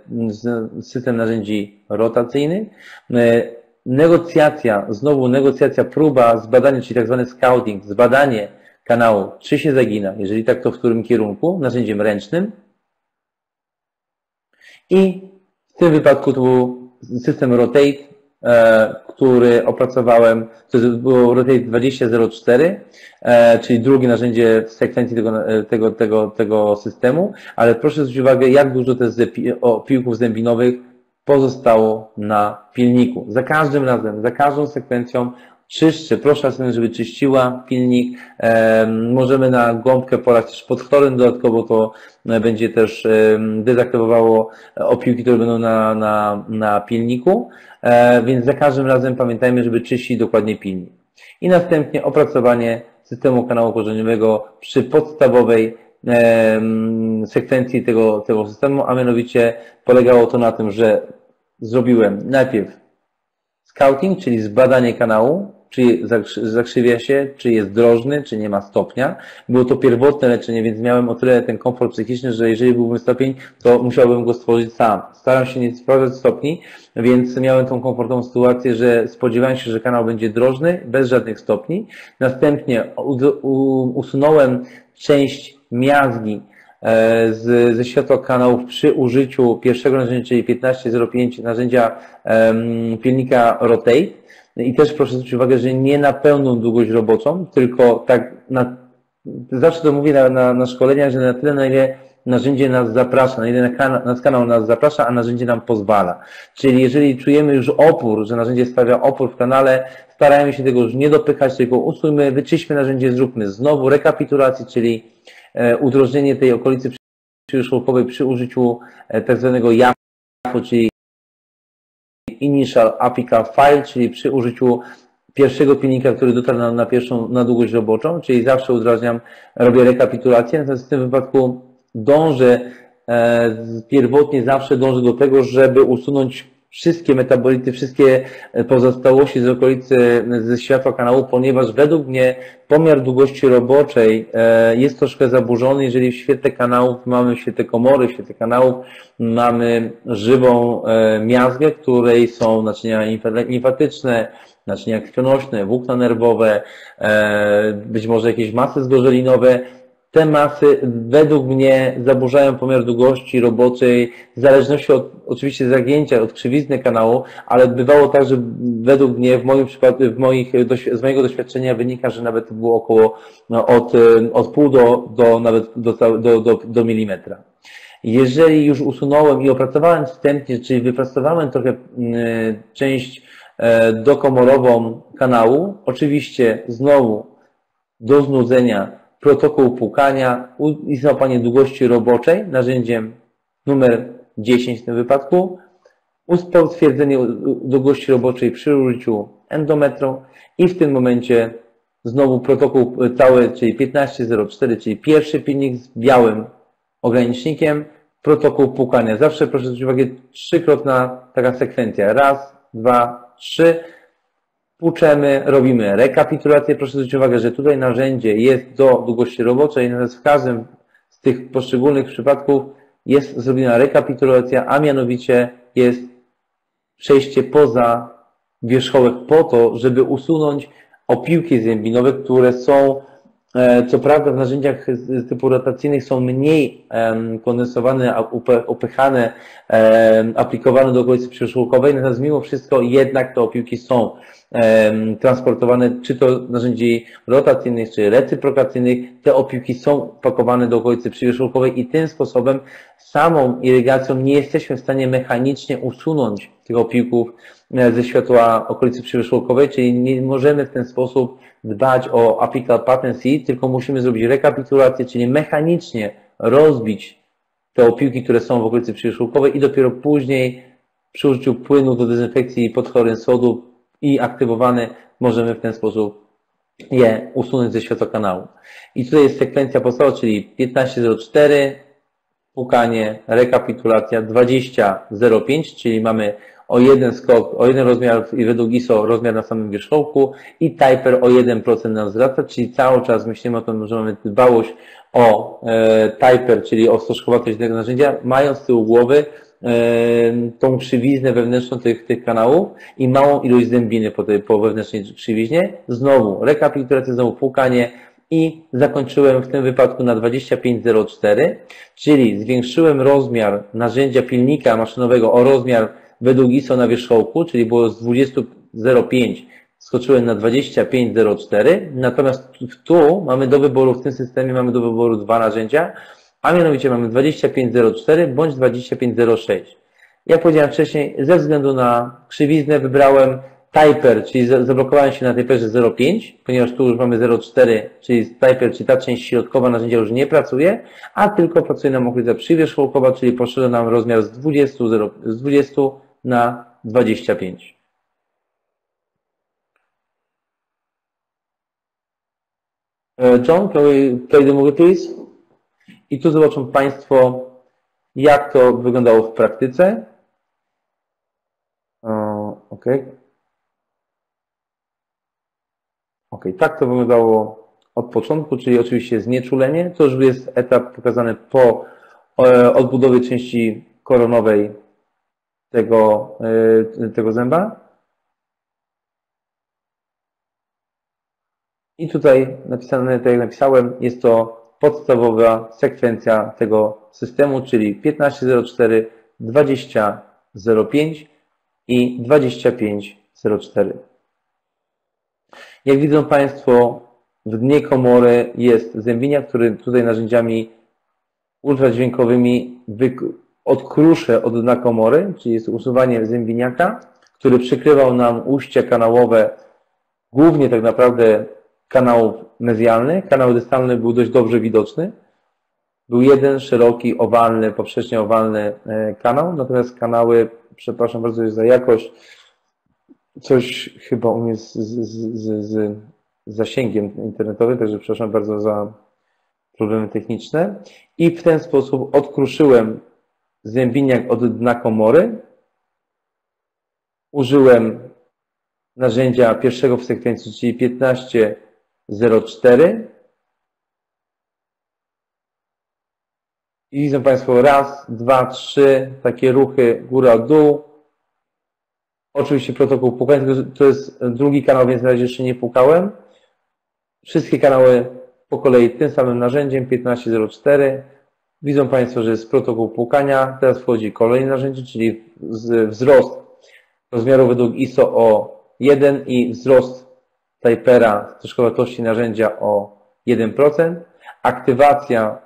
system narzędzi rotacyjnych. E, negocjacja, znowu negocjacja, próba zbadania, czyli tak zwany scouting, zbadanie kanału, czy się zagina, jeżeli tak, to w którym kierunku, narzędziem ręcznym. I w tym wypadku to był system rotate, e, który opracowałem, to było Rotate 2004, e, czyli drugie narzędzie w sekwencji tego, e, tego, tego, tego systemu, ale proszę zwrócić uwagę, jak dużo o piłków zębinowych pozostało na pilniku. Za każdym razem, za każdą sekwencją czyszczę, proszę sobie, żeby czyściła pilnik. Możemy na gąbkę polać też pod chlorem dodatkowo, to będzie też dezaktywowało opiłki, które będą na, na, na pilniku. E, więc za każdym razem pamiętajmy, żeby czyścić dokładnie pilnik. I następnie opracowanie systemu kanału korzeniowego przy podstawowej sekwencji tego, tego systemu, a mianowicie polegało to na tym, że zrobiłem najpierw scouting, czyli zbadanie kanału, czy zakrzywia się, czy jest drożny, czy nie ma stopnia. Było to pierwotne leczenie, więc miałem o tyle ten komfort psychiczny, że jeżeli byłbym stopień, to musiałbym go stworzyć sam. Staram się nie sprawdzać stopni, więc miałem tą komfortową sytuację, że spodziewałem się, że kanał będzie drożny, bez żadnych stopni. Następnie usunąłem część miazgi e, z, ze światła kanałów przy użyciu pierwszego narzędzia, czyli 1505 narzędzia um, pilnika Rotate i też proszę zwrócić uwagę, że nie na pełną długość roboczą, tylko tak na, zawsze to mówię na, na, na szkoleniach, że na tyle, na ile narzędzie nas zaprasza, na ile na kanał, nas zaprasza, a narzędzie nam pozwala. Czyli jeżeli czujemy już opór, że narzędzie stawia opór w kanale, starajmy się tego już nie dopychać, tylko usuńmy, wyczyśćmy narzędzie, zróbmy znowu rekapitulacji, czyli e, udrożnienie tej okolicy przyszłopowej przy użyciu e, tak zwanego JAFO, czyli initial apical file, czyli przy użyciu pierwszego pilnika, który dotarł na pierwszą, na długość roboczą, czyli zawsze udrażniam, robię rekapitulację, natomiast w tym wypadku dążę, e, pierwotnie zawsze dążę do tego, żeby usunąć wszystkie metabolity, wszystkie pozostałości z okolicy, ze światła kanału, ponieważ według mnie pomiar długości roboczej e, jest troszkę zaburzony, jeżeli w świetle kanałów mamy w świetle komory, w świetle kanałów mamy żywą e, miazgę, której są naczynia limfatyczne, naczynia krwionośne, włókna nerwowe, e, być może jakieś masy zgorzelinowe, te masy według mnie zaburzają pomiar długości roboczej, w zależności od oczywiście zagięcia, od krzywizny kanału, ale bywało tak, że według mnie w moim przypadku, w moich, z mojego doświadczenia wynika, że nawet było około no, od, od pół do, do nawet do, do, do, do milimetra. Jeżeli już usunąłem i opracowałem wstępnie, czyli wypracowałem trochę y, część y, dokomorową kanału, oczywiście znowu do znudzenia protokół pukania i złapanie długości roboczej narzędziem numer 10 w tym wypadku, potwierdzenie długości roboczej przy użyciu endometru i w tym momencie znowu protokół cały, czyli 1504, czyli pierwszy pilnik z białym ogranicznikiem, protokół pukania. Zawsze proszę zwrócić uwagę, trzykrotna taka sekwencja. Raz, dwa, trzy Płuczemy, robimy rekapitulację. Proszę zwrócić uwagę, że tutaj narzędzie jest do długości roboczej, natomiast w każdym z tych poszczególnych przypadków jest zrobiona rekapitulacja, a mianowicie jest przejście poza wierzchołek po to, żeby usunąć opiłki zębinowe, które są co prawda w narzędziach typu rotacyjnych są mniej kondensowane, upychane, aplikowane do okolicy przyszłokowej, natomiast mimo wszystko jednak te opiłki są transportowane, czy to narzędzi rotacyjnych, czy recyprokacyjnych, te opiłki są pakowane do okolicy przywieszulkowej i tym sposobem samą irygacją nie jesteśmy w stanie mechanicznie usunąć tych opiłków e, ze światła okolicy przywieszulkowej, czyli nie możemy w ten sposób dbać o apical patency, tylko musimy zrobić rekapitulację, czyli mechanicznie rozbić te opiłki, które są w okolicy przywieszulkowej i dopiero później przy użyciu płynu do dezynfekcji pod chlorem sodu i aktywowany, możemy w ten sposób je usunąć ze światła kanału. I tutaj jest sekwencja podstawowa, czyli 15.04, pukanie, rekapitulacja, 20.05, czyli mamy o jeden skok, o jeden rozmiar i według ISO rozmiar na samym wierzchołku i typer o 1% nam zwraca, czyli cały czas myślimy o tym, że mamy dbałość o e, typer, czyli o stożkowatość tego narzędzia, mając z tyłu głowy tą krzywiznę wewnętrzną tych, tych kanałów i małą ilość zębiny po, tej, po wewnętrznej krzywiźnie. Znowu rekapitulacja, znowu płukanie i zakończyłem w tym wypadku na 2504, czyli zwiększyłem rozmiar narzędzia pilnika maszynowego o rozmiar według ISO na wierzchołku, czyli było z 20.05 skoczyłem na 25.04, natomiast tu mamy do wyboru, w tym systemie mamy do wyboru dwa narzędzia, a mianowicie mamy 25.04 bądź 25.06. Jak powiedziałem wcześniej, ze względu na krzywiznę wybrałem Typer, czyli zablokowałem się na Typerze 0.5, ponieważ tu już mamy 0.4, czyli Typer, czyli ta część środkowa narzędzia już nie pracuje, a tylko pracuje nam okolica przywierzchołkowa, czyli poszedł nam rozmiar z 20, 0, z 20 na 25. E, John, play the movie, please? I tu zobaczą Państwo, jak to wyglądało w praktyce. Ok. Ok, tak to wyglądało od początku, czyli oczywiście znieczulenie. To już jest etap pokazany po e, odbudowie części koronowej tego, e, tego zęba. I tutaj napisane, tak jak napisałem, jest to podstawowa sekwencja tego systemu, czyli 15.04, 20.05 i 25.04. Jak widzą Państwo, w dnie komory jest zębinia, który tutaj narzędziami ultradźwiękowymi odkruszę od dna komory, czyli jest usuwanie zębiniaka, który przykrywał nam ujścia kanałowe, głównie tak naprawdę kanałów mezjalnych. Kanał dystalny był dość dobrze widoczny. Był jeden szeroki, owalny, poprzecznie owalny e, kanał, natomiast kanały, przepraszam bardzo za jakość, coś chyba u mnie z, z, z, z zasięgiem internetowym, także przepraszam bardzo za problemy techniczne. I w ten sposób odkruszyłem zębiniak od dna komory. Użyłem narzędzia pierwszego w sekwencji, czyli 15 0,4 i widzą Państwo raz, dwa, trzy takie ruchy góra-dół. Oczywiście protokół pukania, to jest drugi kanał, więc na razie jeszcze nie pukałem. Wszystkie kanały po kolei tym samym narzędziem 15.04. Widzą Państwo, że jest protokół płukania. Teraz wchodzi kolejne narzędzie, czyli wzrost rozmiaru według ISO o 1 i wzrost Typera wartości narzędzia o 1%, aktywacja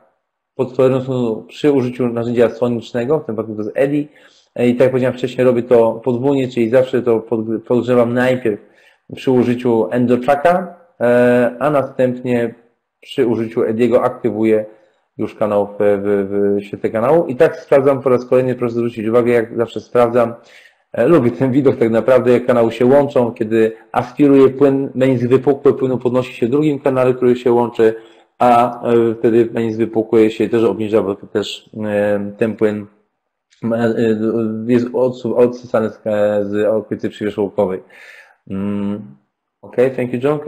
podklorynu przy użyciu narzędzia sonicznego, w tym przypadku to jest EDI. I tak jak powiedziałem wcześniej, robię to podwójnie, czyli zawsze to podgrzewam najpierw przy użyciu endotracka, e, a następnie przy użyciu Ediego aktywuję już kanał w, w, świetle kanału. I tak sprawdzam po raz kolejny, proszę zwrócić uwagę, jak zawsze sprawdzam, E, lubię ten widok tak naprawdę, jak kanały się łączą, kiedy aspiruje płyn, menisk wypukły płynu podnosi się drugim kanale, który się łączy, a e, wtedy menisk wypukły się też obniża, bo też e, ten płyn jest odsysany z okolicy przywierzchołkowej. Mm, ok, thank you John.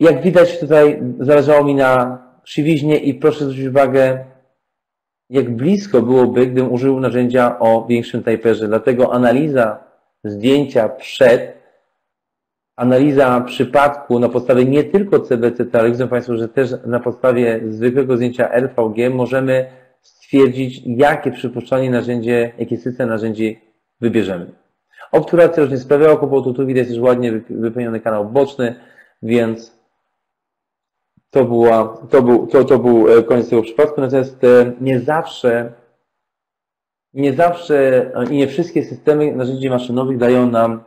Jak widać tutaj zależało mi na krzywiźnie i proszę zwrócić uwagę, jak blisko byłoby, gdybym użył narzędzia o większym tajperze. Dlatego analiza zdjęcia przed, analiza przypadku na podstawie nie tylko CBCT, ale widzą Państwo, że też na podstawie zwykłego zdjęcia RVG możemy stwierdzić, jakie przypuszczalnie narzędzie, jakie system narzędzi wybierzemy. Obturacja już nie sprawiała kłopotu, tu widać też ładnie wypełniony kanał boczny, więc to, była, to, był, to, to był e, koniec tego przypadku, natomiast e, nie zawsze, nie zawsze e, i nie wszystkie systemy narzędzi maszynowych dają nam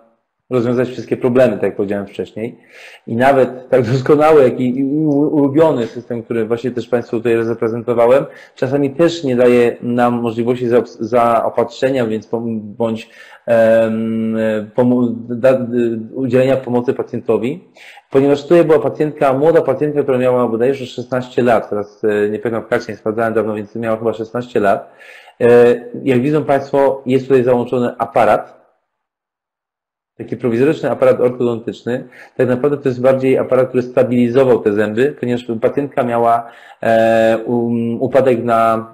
rozwiązać wszystkie problemy, tak jak powiedziałem wcześniej. I nawet tak doskonały, jak i ulubiony system, który właśnie też Państwu tutaj zaprezentowałem, czasami też nie daje nam możliwości zaopatrzenia, więc bądź udzielenia pomocy pacjentowi, ponieważ tutaj była pacjentka, młoda pacjentka, która miała bodajże 16 lat, teraz e, nie pamiętam w karcie, nie sprawdzałem dawno, więc miała chyba 16 lat. E, jak widzą Państwo, jest tutaj załączony aparat, taki prowizoryczny aparat ortodontyczny, tak naprawdę to jest bardziej aparat, który stabilizował te zęby, ponieważ pacjentka miała e, um, upadek na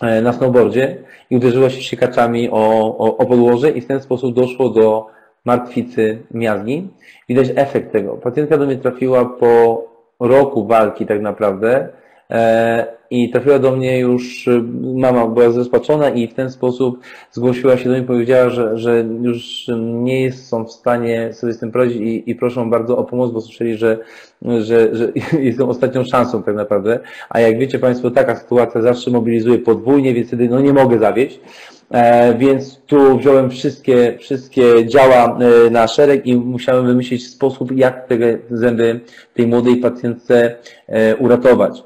E, na snowboardzie i uderzyła się siekaczami o, o, o podłoże i w ten sposób doszło do martwicy miazgi. Widać efekt tego. Pacjentka do mnie trafiła po roku walki tak naprawdę e, i trafiła do mnie już, y, mama była zrozpaczona i w ten sposób zgłosiła się do mnie i powiedziała, że, że już nie są w stanie sobie z tym poradzić i, i proszą bardzo o pomoc, bo słyszeli, że, że, że *laughs* jestem ostatnią szansą tak naprawdę. A jak wiecie Państwo, taka sytuacja zawsze mobilizuje podwójnie, więc wtedy no nie mogę zawieść. E, więc tu wziąłem wszystkie, wszystkie działa e, na szereg i musiałem wymyślić sposób, jak te zęby tej młodej pacjentce e, uratować.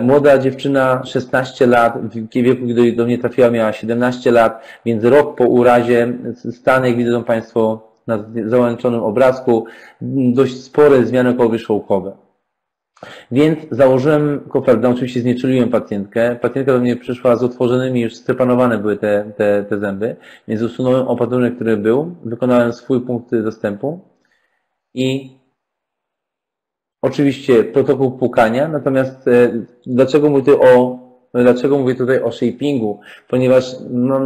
Młoda dziewczyna, 16 lat, w wieku, gdy do mnie trafiła, miała 17 lat, więc rok po urazie, stan, jak widzą Państwo na załączonym obrazku, dość spore zmiany kołowyszołkowe. Więc założyłem kopertę, oczywiście znieczuliłem pacjentkę. Pacjentka do mnie przyszła z otworzonymi, już strepanowane były te, te, te zęby, więc usunąłem opadunek, który był, wykonałem swój punkt dostępu i oczywiście protokół pukania, natomiast e, dlaczego mówię o, dlaczego mówię tutaj o shapingu? Ponieważ no,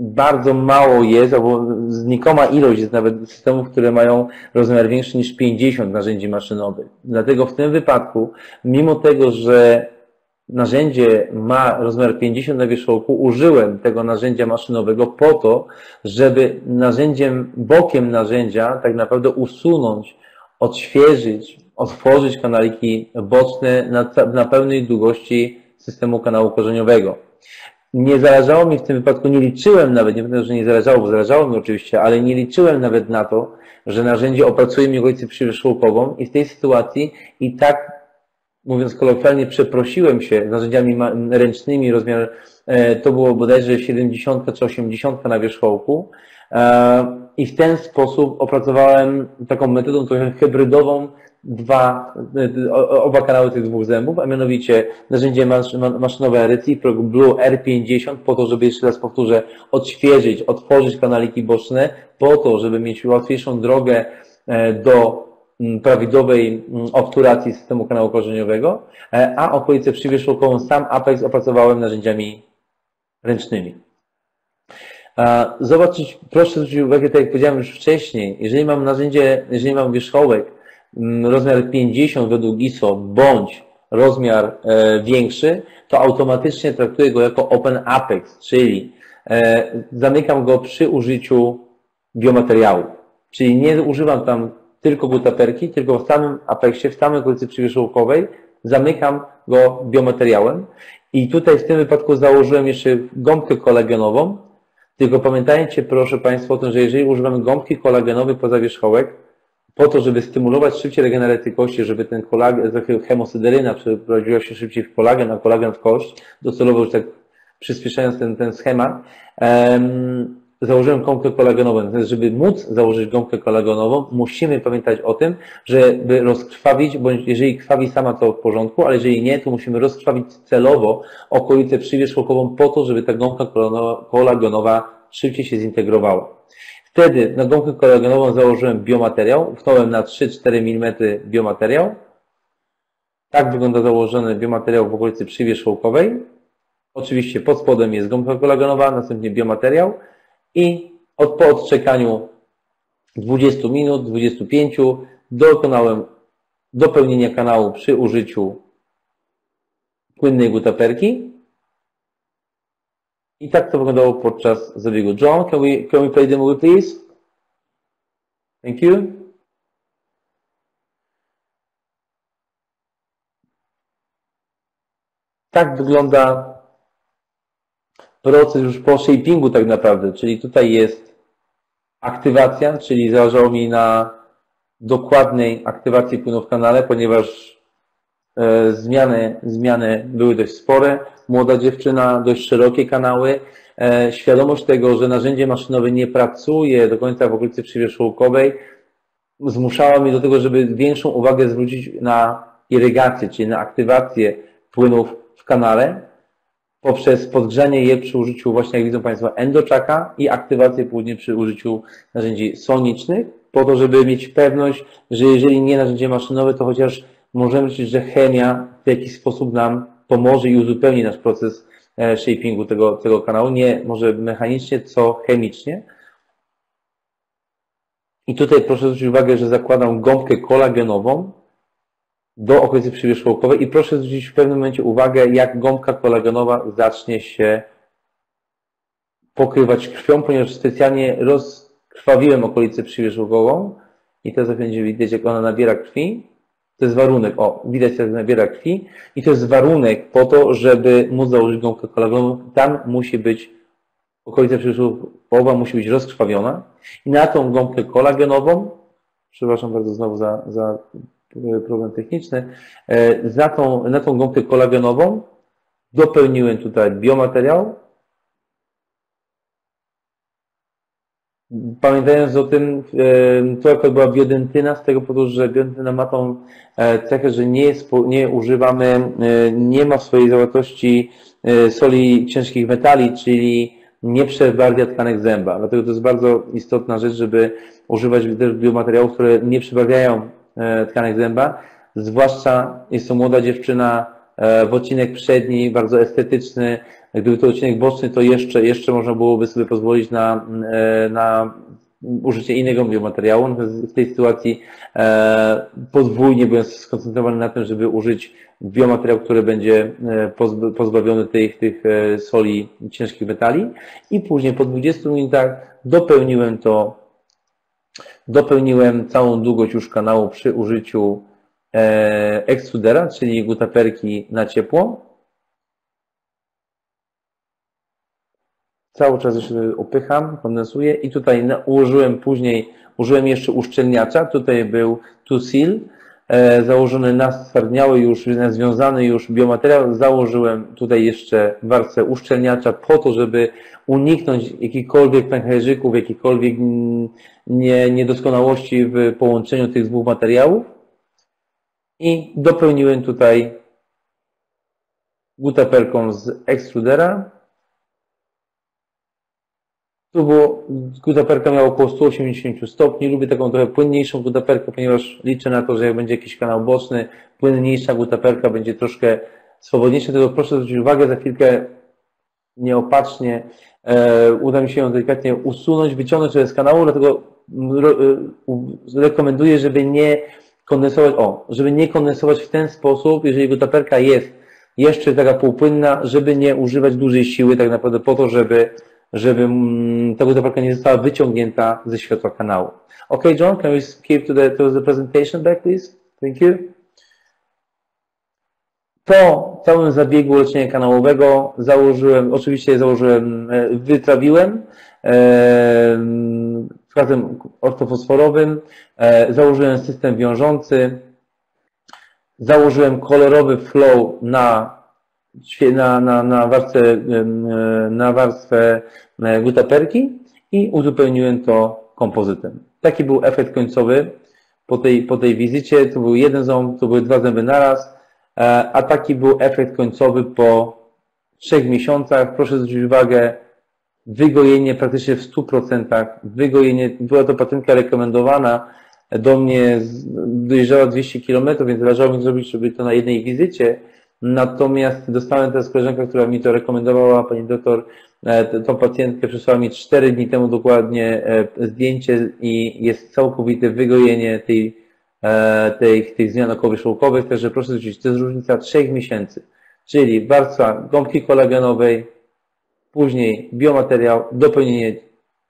bardzo mało jest, albo znikoma ilość jest nawet systemów, które mają rozmiar większy niż 50 narzędzi maszynowych. Dlatego w tym wypadku, mimo tego, że narzędzie ma rozmiar 50 na wierzchołku, użyłem tego narzędzia maszynowego po to, żeby narzędziem, bokiem narzędzia tak naprawdę usunąć, odświeżyć, otworzyć kanaliki boczne na, na pełnej długości systemu kanału korzeniowego nie zależało mi w tym wypadku, nie liczyłem nawet, nie powiem, że nie zależało, bo zależało mi oczywiście, ale nie liczyłem nawet na to, że narzędzie opracuje mi okolicy przywyższółkową i w tej sytuacji i tak, mówiąc kolokwialnie, przeprosiłem się z narzędziami ręcznymi, rozmiar, e, to było bodajże 70 czy 80 na wierzchołku e, i w ten sposób opracowałem taką metodą trochę hybrydową dwa, oba kanały tych dwóch zębów, a mianowicie narzędzie maszynowe Reciproc Blue R50 po to, żeby jeszcze raz powtórzę, odświeżyć, otworzyć kanaliki boczne po to, żeby mieć łatwiejszą drogę e, do prawidłowej obturacji systemu kanału korzeniowego, e, a okolicę przywierzchową sam Apex opracowałem narzędziami ręcznymi. Zobaczyć, proszę zwrócić uwagę, tak jak powiedziałem już wcześniej, jeżeli mam narzędzie, jeżeli mam wierzchołek, Mm, rozmiar 50 według ISO bądź rozmiar e, większy, to automatycznie traktuję go jako Open Apex, czyli e, zamykam go przy użyciu biomateriału. Czyli nie używam tam tylko gutaperki, tylko w samym Apexie, w samej okolicy przywierzchołkowej zamykam go biomateriałem. I tutaj w tym wypadku założyłem jeszcze gąbkę kolagenową, tylko pamiętajcie proszę Państwa o tym, że jeżeli używamy gąbki kolagenowej poza wierzchołek, po to, żeby stymulować szybciej regenerację kości, żeby ten kolagen, hemosyderyna przeprowadziła się szybciej w kolagen, a kolagen w kość, docelowo już tak przyspieszając ten, ten schemat, założyłem gąbkę kolagenową. Natomiast, żeby móc założyć gąbkę kolagenową, musimy pamiętać o tym, żeby rozkrwawić, bądź jeżeli krwawi sama, to w porządku, ale jeżeli nie, to musimy rozkrwawić celowo okolicę przywierzchową po to, żeby ta gąbka kolagenowa szybciej się zintegrowała. Wtedy na gąbkę kolagenową założyłem biomateriał, wknąłem na 3-4 mm biomateriał. Tak wygląda założony biomateriał w okolicy przywierzchołkowej. Oczywiście pod spodem jest gąbka kolagenowa, następnie biomateriał i od, po odczekaniu 20 minut, 25 dokonałem dopełnienia kanału przy użyciu płynnej gutaperki i tak to wyglądało podczas zabiegu. John, can we, can we play the movie, please? Thank you. Tak wygląda proces już po shapingu tak naprawdę, czyli tutaj jest aktywacja, czyli zależało mi na dokładnej aktywacji płynu w kanale, ponieważ zmiany, zmiany były dość spore młoda dziewczyna, dość szerokie kanały. E, świadomość tego, że narzędzie maszynowe nie pracuje do końca w okolicy przywierzchołkowej, zmuszała mnie do tego, żeby większą uwagę zwrócić na irygację, czyli na aktywację płynów w kanale poprzez podgrzanie je przy użyciu właśnie, jak widzą Państwo, endoczaka i aktywację później przy użyciu narzędzi sonicznych, po to, żeby mieć pewność, że jeżeli nie narzędzie maszynowe, to chociaż możemy liczyć, że chemia w jakiś sposób nam pomoże i uzupełni nasz proces e, shapingu tego, tego kanału, nie może mechanicznie, co chemicznie. I tutaj proszę zwrócić uwagę, że zakładam gąbkę kolagenową do okolicy przywierzchowkowej i proszę zwrócić w pewnym momencie uwagę, jak gąbka kolagenowa zacznie się pokrywać krwią, ponieważ specjalnie rozkrwawiłem okolicę przywierzchowkową i teraz będzie widać, jak ona nabiera krwi. To jest warunek, o, widać jak nabiera krwi i to jest warunek po to, żeby móc założyć gąbkę kolagenową. Tam musi być, okolica przywierzchowkowa musi być rozkrwawiona i na tą gąbkę kolagenową, przepraszam bardzo znowu za, za problem techniczny, e, za tą, na tą gąbkę kolagenową dopełniłem tutaj biomateriał, Pamiętając o tym, e, to akurat była biodentyna, z tego powodu, że biodentyna ma tą e, cechę, że nie, jest, nie używamy, e, nie ma w swojej zawartości soli ciężkich metali, czyli nie przebarwia tkanek zęba. Dlatego to jest bardzo istotna rzecz, żeby używać też biomateriałów, które nie przebarwiają tkanek zęba. Zwłaszcza jest to młoda dziewczyna, w odcinek przedni, bardzo estetyczny, Gdyby to odcinek boczny, to jeszcze, jeszcze można byłoby sobie pozwolić na, e, na użycie innego biomateriału. W tej sytuacji e, podwójnie byłem skoncentrowany na tym, żeby użyć biomateriał, który będzie e, pozbawiony tych, tych soli ciężkich metali i później po 20 minutach dopełniłem to, dopełniłem całą długość już kanału przy użyciu ekstrudera, czyli gutaperki na ciepło Cały czas jeszcze opycham, kondensuję i tutaj ułożyłem później, użyłem jeszcze uszczelniacza. Tutaj był Tusil, e, założony na stwardniały już, związany już biomateriał. Założyłem tutaj jeszcze warstwę uszczelniacza po to, żeby uniknąć jakichkolwiek pęcherzyków, jakichkolwiek nie, niedoskonałości w połączeniu tych dwóch materiałów. I dopełniłem tutaj gutaperką z ekstrudera tu było, gudaperka miała około 180 stopni. Lubię taką trochę płynniejszą gudaperkę, ponieważ liczę na to, że jak będzie jakiś kanał boczny, płynniejsza gudaperka będzie troszkę swobodniejsza. Dlatego proszę zwrócić uwagę, za chwilkę nieopatrznie e, uda mi się ją delikatnie usunąć, wyciągnąć z kanału, dlatego e, rekomenduję, żeby nie kondensować, o, żeby nie kondensować w ten sposób, jeżeli gudaperka jest jeszcze taka półpłynna, żeby nie używać dużej siły tak naprawdę po to, żeby żeby mm, ta guzawarka nie została wyciągnięta ze światła kanału. Ok, John, can we skip to the, to the presentation back, please? Thank you. Po całym zabiegu leczenia kanałowego założyłem, oczywiście założyłem, e, wytrawiłem e, gazem ortofosforowym, e, założyłem system wiążący, założyłem kolorowy flow na na, na, na, warstwę, na warstwę e, gutaperki i uzupełniłem to kompozytem. Taki był efekt końcowy po tej, po tej wizycie. To był jeden ząb, to były dwa zęby naraz, e, a taki był efekt końcowy po trzech miesiącach. Proszę zwrócić uwagę, wygojenie praktycznie w 100%. Wygojenie, była to pacjentka rekomendowana do mnie, dojeżdżała 200 km, więc zależało mi zrobić sobie to na jednej wizycie Natomiast dostałem teraz koleżankę, która mi to rekomendowała, pani doktor, e, tą pacjentkę przysłała mi 4 dni temu dokładnie e, zdjęcie i jest całkowite wygojenie tej, e, tej, tych zmian okołowo także proszę zwrócić, to jest różnica 3 miesięcy, czyli warstwa gąbki kolagenowej, później biomateriał, dopełnienie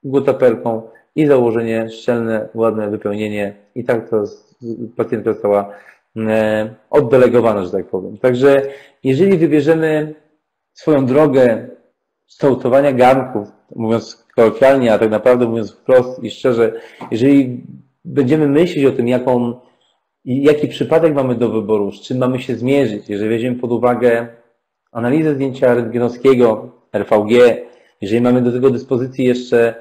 gutaperką i założenie szczelne, ładne wypełnienie. I tak to pacjentka została oddelegowane, że tak powiem. Także jeżeli wybierzemy swoją drogę kształtowania garnków, mówiąc kolokwialnie, a tak naprawdę mówiąc wprost i szczerze, jeżeli będziemy myśleć o tym, jaką, jaki przypadek mamy do wyboru, z czym mamy się zmierzyć, jeżeli weźmiemy pod uwagę analizę zdjęcia rentgenowskiego, RVG, jeżeli mamy do tego dyspozycji jeszcze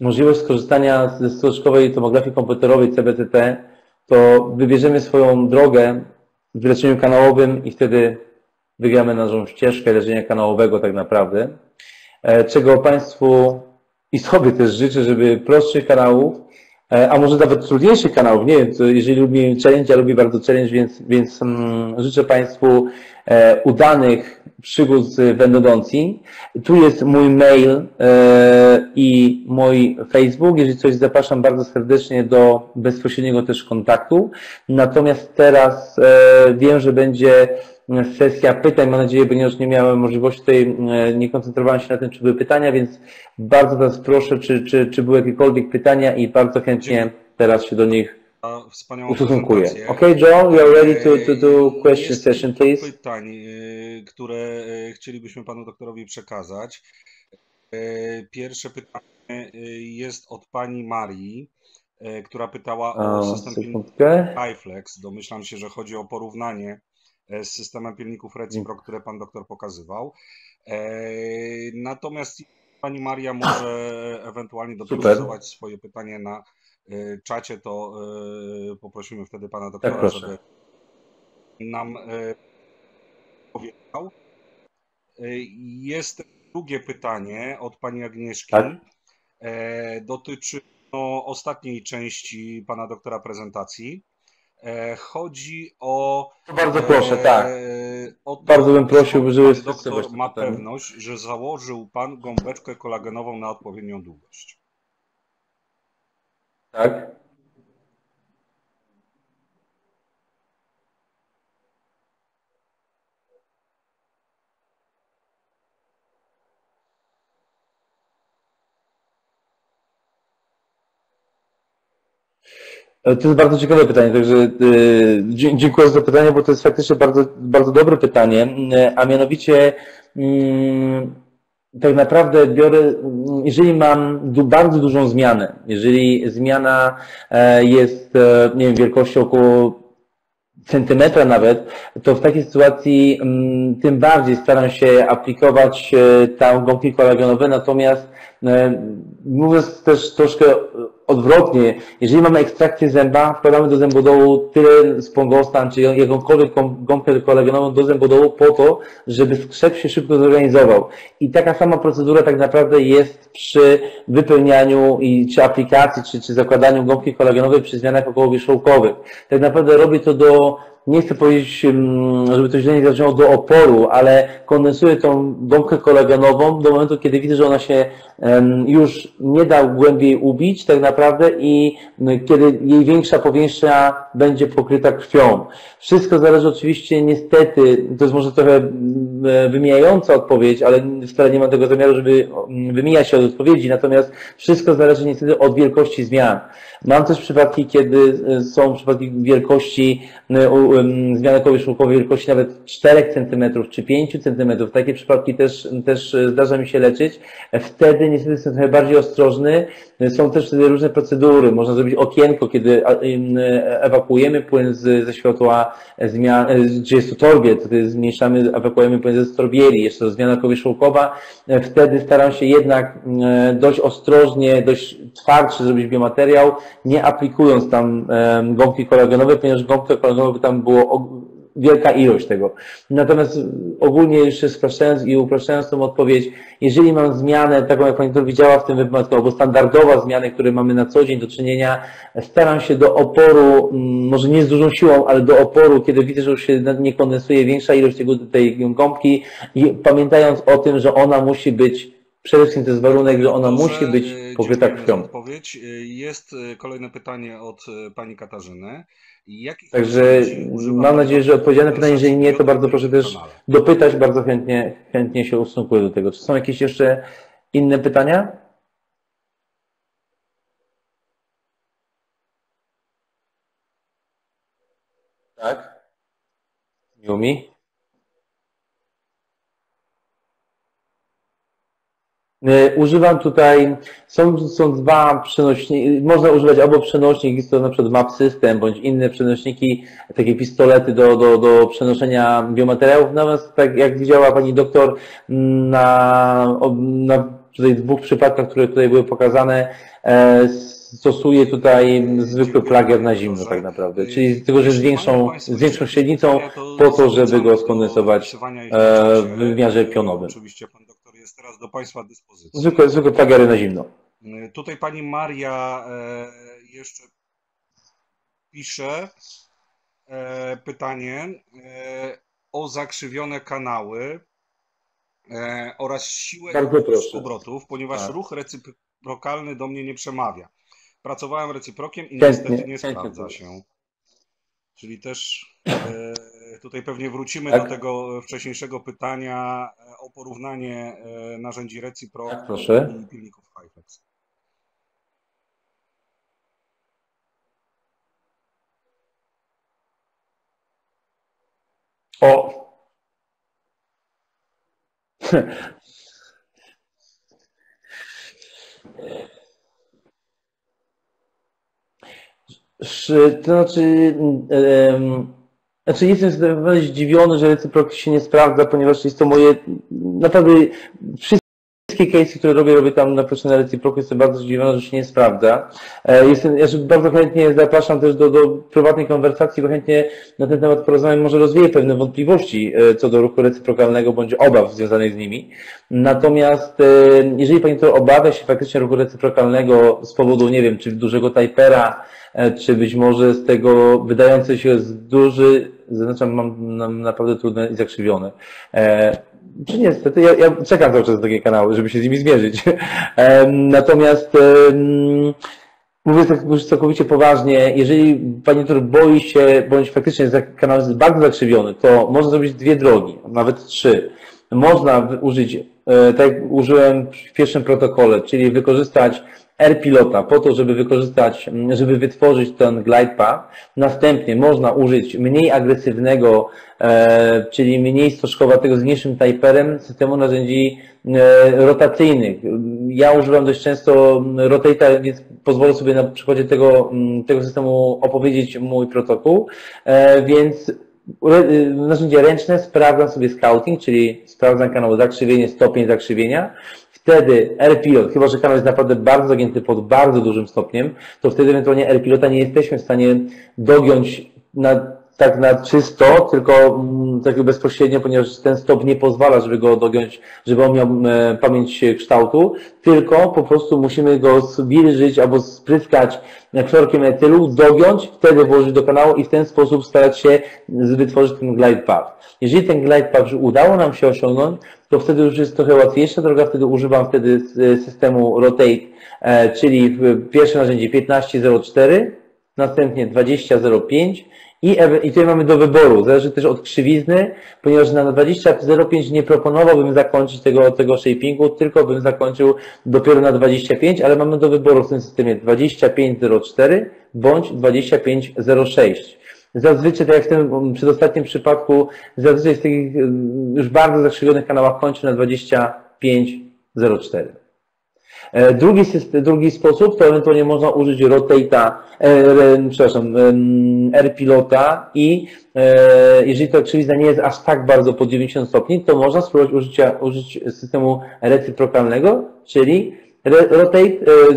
możliwość skorzystania ze stożkowej tomografii komputerowej CBCT, to wybierzemy swoją drogę w leczeniu kanałowym i wtedy wygramy naszą ścieżkę leczenia kanałowego tak naprawdę, e, czego Państwu i sobie też życzę, żeby prostszych kanałów, a może nawet trudniejszych kanałów, nie wiem, jeżeli lubię challenge, ja lubię bardzo challenge, więc, więc um, życzę Państwu e, udanych przygód z. Tu jest mój mail e, i mój Facebook. Jeżeli coś, zapraszam bardzo serdecznie do bezpośredniego też kontaktu. Natomiast teraz e, wiem, że będzie sesja pytań. Mam nadzieję, ponieważ nie miałem możliwości tutaj, e, nie koncentrowałem się na tym, czy były pytania, więc bardzo Was proszę, czy, czy, czy były jakiekolwiek pytania i bardzo chętnie teraz się do nich ustosunkuję. Okay, Joe, you are ready to, to do Eee, question jest session, please? pytań, e, które e, chcielibyśmy panu doktorowi przekazać. E, Pierwsze pytanie e, jest od pani Marii, e, która pytała o A, system iFlex. Domyślam się, że chodzi o porównanie e, z systemem pilników Recipro, które pan doktor pokazywał. E, Natomiast pani Maria może ewentualnie doprecyzować swoje pytanie na e, czacie, to e, poprosimy wtedy pana doktora, Tak, żeby nam e, powiedział. E, Jest drugie pytanie od pani Agnieszki. Tak. E, Dotyczy no, ostatniej części pana doktora prezentacji. E, Chodzi o. Bardzo proszę, e, tak. O to, Bardzo bym prosił, żeby doktor to ma pewność, że założył pan gąbeczkę kolagenową na odpowiednią długość. Tak? To jest bardzo ciekawe pytanie, także dzie- dziękuję za to pytanie, bo to jest faktycznie bardzo, bardzo dobre pytanie, e, a mianowicie mm, tak naprawdę biorę, mm, jeżeli mam bardzo dużą zmianę, jeżeli zmiana e, jest, e, nie wiem, wielkości około centymetra nawet, to w takiej sytuacji mm, tym bardziej staram się aplikować e, tam gąbki kolagenowe, natomiast mówiąc też troszkę odwrotnie, jeżeli mamy ekstrakcję zęba, wkładamy do zębodołu tyle spongostan, czy jakąkolwiek gąb- gąbkę kolagenową do zębodołu po to, żeby skrzep się szybko zorganizował. I taka sama procedura tak naprawdę jest przy wypełnianiu i czy aplikacji, czy, czy zakładaniu gąbki kolagenowej przy zmianach okołowierzchołkowych. Tak naprawdę robię to do, nie chcę powiedzieć, żeby to źle nie zabrzmiało, do oporu, ale kondensuję tą gąbkę kolagenową do momentu, kiedy widzę, że ona się już nie da głębiej ubić tak naprawdę i kiedy jej większa powierzchnia będzie pokryta krwią. Wszystko zależy oczywiście niestety, to jest może trochę wymijająca odpowiedź, ale wcale nie mam tego zamiaru, żeby wymijać się od odpowiedzi, natomiast wszystko zależy niestety od wielkości zmian. Mam też przypadki, kiedy e, są przypadki wielkości zmiany kołowierzchołkowej wielkości nawet 4 cm czy 5 cm. Takie przypadki też, też e, zdarza mi się leczyć. Wtedy niestety jestem trochę bardziej ostrożny. Są też wtedy różne procedury. Można zrobić okienko, kiedy ewakuujemy płyn z, ze światła e, zmian, e, gdzie jest to torbie, wtedy zmniejszamy, ewakuujemy płyn ze storbieli, jeszcze zmiana kołowierzchołkowa. E, Wtedy staram się jednak dość ostrożnie, dość twardszy zrobić biomateriał, nie aplikując tam gąbki kolagenowej, ponieważ gąbkę kolagenową by tam było wielka ilość tego. Natomiast ogólnie jeszcze spraszczając i upraszczając tą odpowiedź, jeżeli mam zmianę, taką jak Pani doktor widziała w tym wypadku, albo standardowa zmiany, które mamy na co dzień do czynienia, staram się do oporu, mm, może nie z dużą siłą, ale do oporu, kiedy widzę, że już się nie kondensuje większa ilość tego, tej gąbki i pamiętając o tym, że ona musi być, przede wszystkim to jest warunek, że ona Doktorze, musi być pokryta krwią. odpowiedź. Jest e, kolejne pytanie od e, pani Katarzyny. Także mam nadzieję, że odpowiedziałem na pytanie. Jeżeli nie, to bardzo proszę też dopytać. Bardzo chętnie, chętnie się ustosunkuję do tego. Czy są jakieś jeszcze inne pytania? Tak. Yumi? Używam tutaj, są, są dwa przenośniki, można używać albo przenośnik, jest to na przykład Map System, bądź inne przenośniki, takie pistolety do, do, do przenoszenia biomateriałów. Natomiast tak jak widziała Pani doktor na, ob- na tutaj dwóch przypadkach, które tutaj były pokazane, e, stosuję tutaj zwykły plagier na zimno tak naprawdę, czyli tylko, że z większą, z większą średnicą po to, żeby go skondensować e, w wymiarze pionowym. Oczywiście pan doktor jest teraz do Państwa dyspozycji. Zwykłe, zwykłe plagiery na zimno. Y, Tutaj pani Maria e, jeszcze pisze e, pytanie e, o zakrzywione kanały. oraz siłę obrotów, ponieważ Tak. ruch recyprokalny do mnie nie przemawia. Pracowałem recyprokiem i niestety nie sprawdza się. Czyli też tutaj pewnie wrócimy Tak. do tego wcześniejszego pytania o porównanie e, narzędzi Recipro Tak, proszę. i pilników Hyflex. O! *laughs* Znaczy, znaczy jestem zdziwiony, że Reciproc się nie sprawdza, ponieważ jest to moje, naprawdę wszystkie case'y, które robię, robię tam na na Reciproc, jestem bardzo zdziwiony, że się nie sprawdza. E, Jestem, ja bardzo chętnie zapraszam też do, do prywatnej konwersacji, bo chętnie na ten temat porozmawiam, może rozwieję pewne wątpliwości e, co do ruchu recyprokalnego bądź obaw związanych z nimi. Natomiast e, jeżeli Pani to obawia się faktycznie ruchu recyprokalnego z powodu, nie wiem, czy dużego tajpera, czy być może z tego wydający się z duży, zaznaczam, mam naprawdę trudne i zakrzywione. Czy niestety, ja, ja czekam cały czas na takie kanały, żeby się z nimi zmierzyć. *laughs* Natomiast Mówię tak już całkowicie poważnie, jeżeli pani doktor boi się, bądź faktycznie kanał jest bardzo zakrzywiony, to można zrobić dwie drogi, nawet trzy. Można użyć, e, tak jak użyłem w pierwszym protokole, czyli wykorzystać AirPilota po to, żeby wykorzystać, żeby wytworzyć ten glide path. Następnie można użyć mniej agresywnego, e, czyli mniej stożkowatego z mniejszym tajperem systemu narzędzi e, rotacyjnych. Ja używam dość często Rotate'a, więc pozwolę sobie na przykładzie tego, tego systemu opowiedzieć mój protokół. Więc y, narzędzie ręczne sprawdzam sobie scouting, czyli sprawdzam kanał zakrzywienie, stopień zakrzywienia. Wtedy AirPilot, chyba że kanał jest naprawdę bardzo zagięty pod bardzo dużym stopniem, to wtedy ewentualnie AirPilota nie jesteśmy w stanie dogiąć na tak na czysto, tylko mm, tak bezpośrednio, ponieważ ten stop nie pozwala, żeby go dogiąć, żeby on miał e, pamięć kształtu, tylko po prostu musimy go zwilżyć albo spryskać chlorkiem etylu, dogiąć, wtedy włożyć do kanału i w ten sposób starać się wytworzyć ten glide path. Jeżeli ten glide path udało nam się osiągnąć, to wtedy już jest trochę łatwiejsza droga, wtedy używam wtedy s- systemu Rotate, e, czyli pierwsze narzędzie 1504, następnie 2005 i, I tutaj mamy do wyboru, zależy też od krzywizny, ponieważ na 20.05 nie proponowałbym zakończyć tego, tego shapingu, tylko bym zakończył dopiero na 25, ale mamy do wyboru w tym systemie 25.04 bądź 25.06. Zazwyczaj, tak jak w tym przedostatnim przypadku, zazwyczaj w tych um, już bardzo zakrzywionych kanałach kończę na 25.04. E, Drugi, drugi sposób to ewentualnie można użyć Rotate'a, e, przepraszam, em, AirPilota i e, jeżeli to krzywizna nie jest aż tak bardzo pod 90 stopni, to można spróbować użycia, użyć systemu recyprokalnego, czyli Rotate,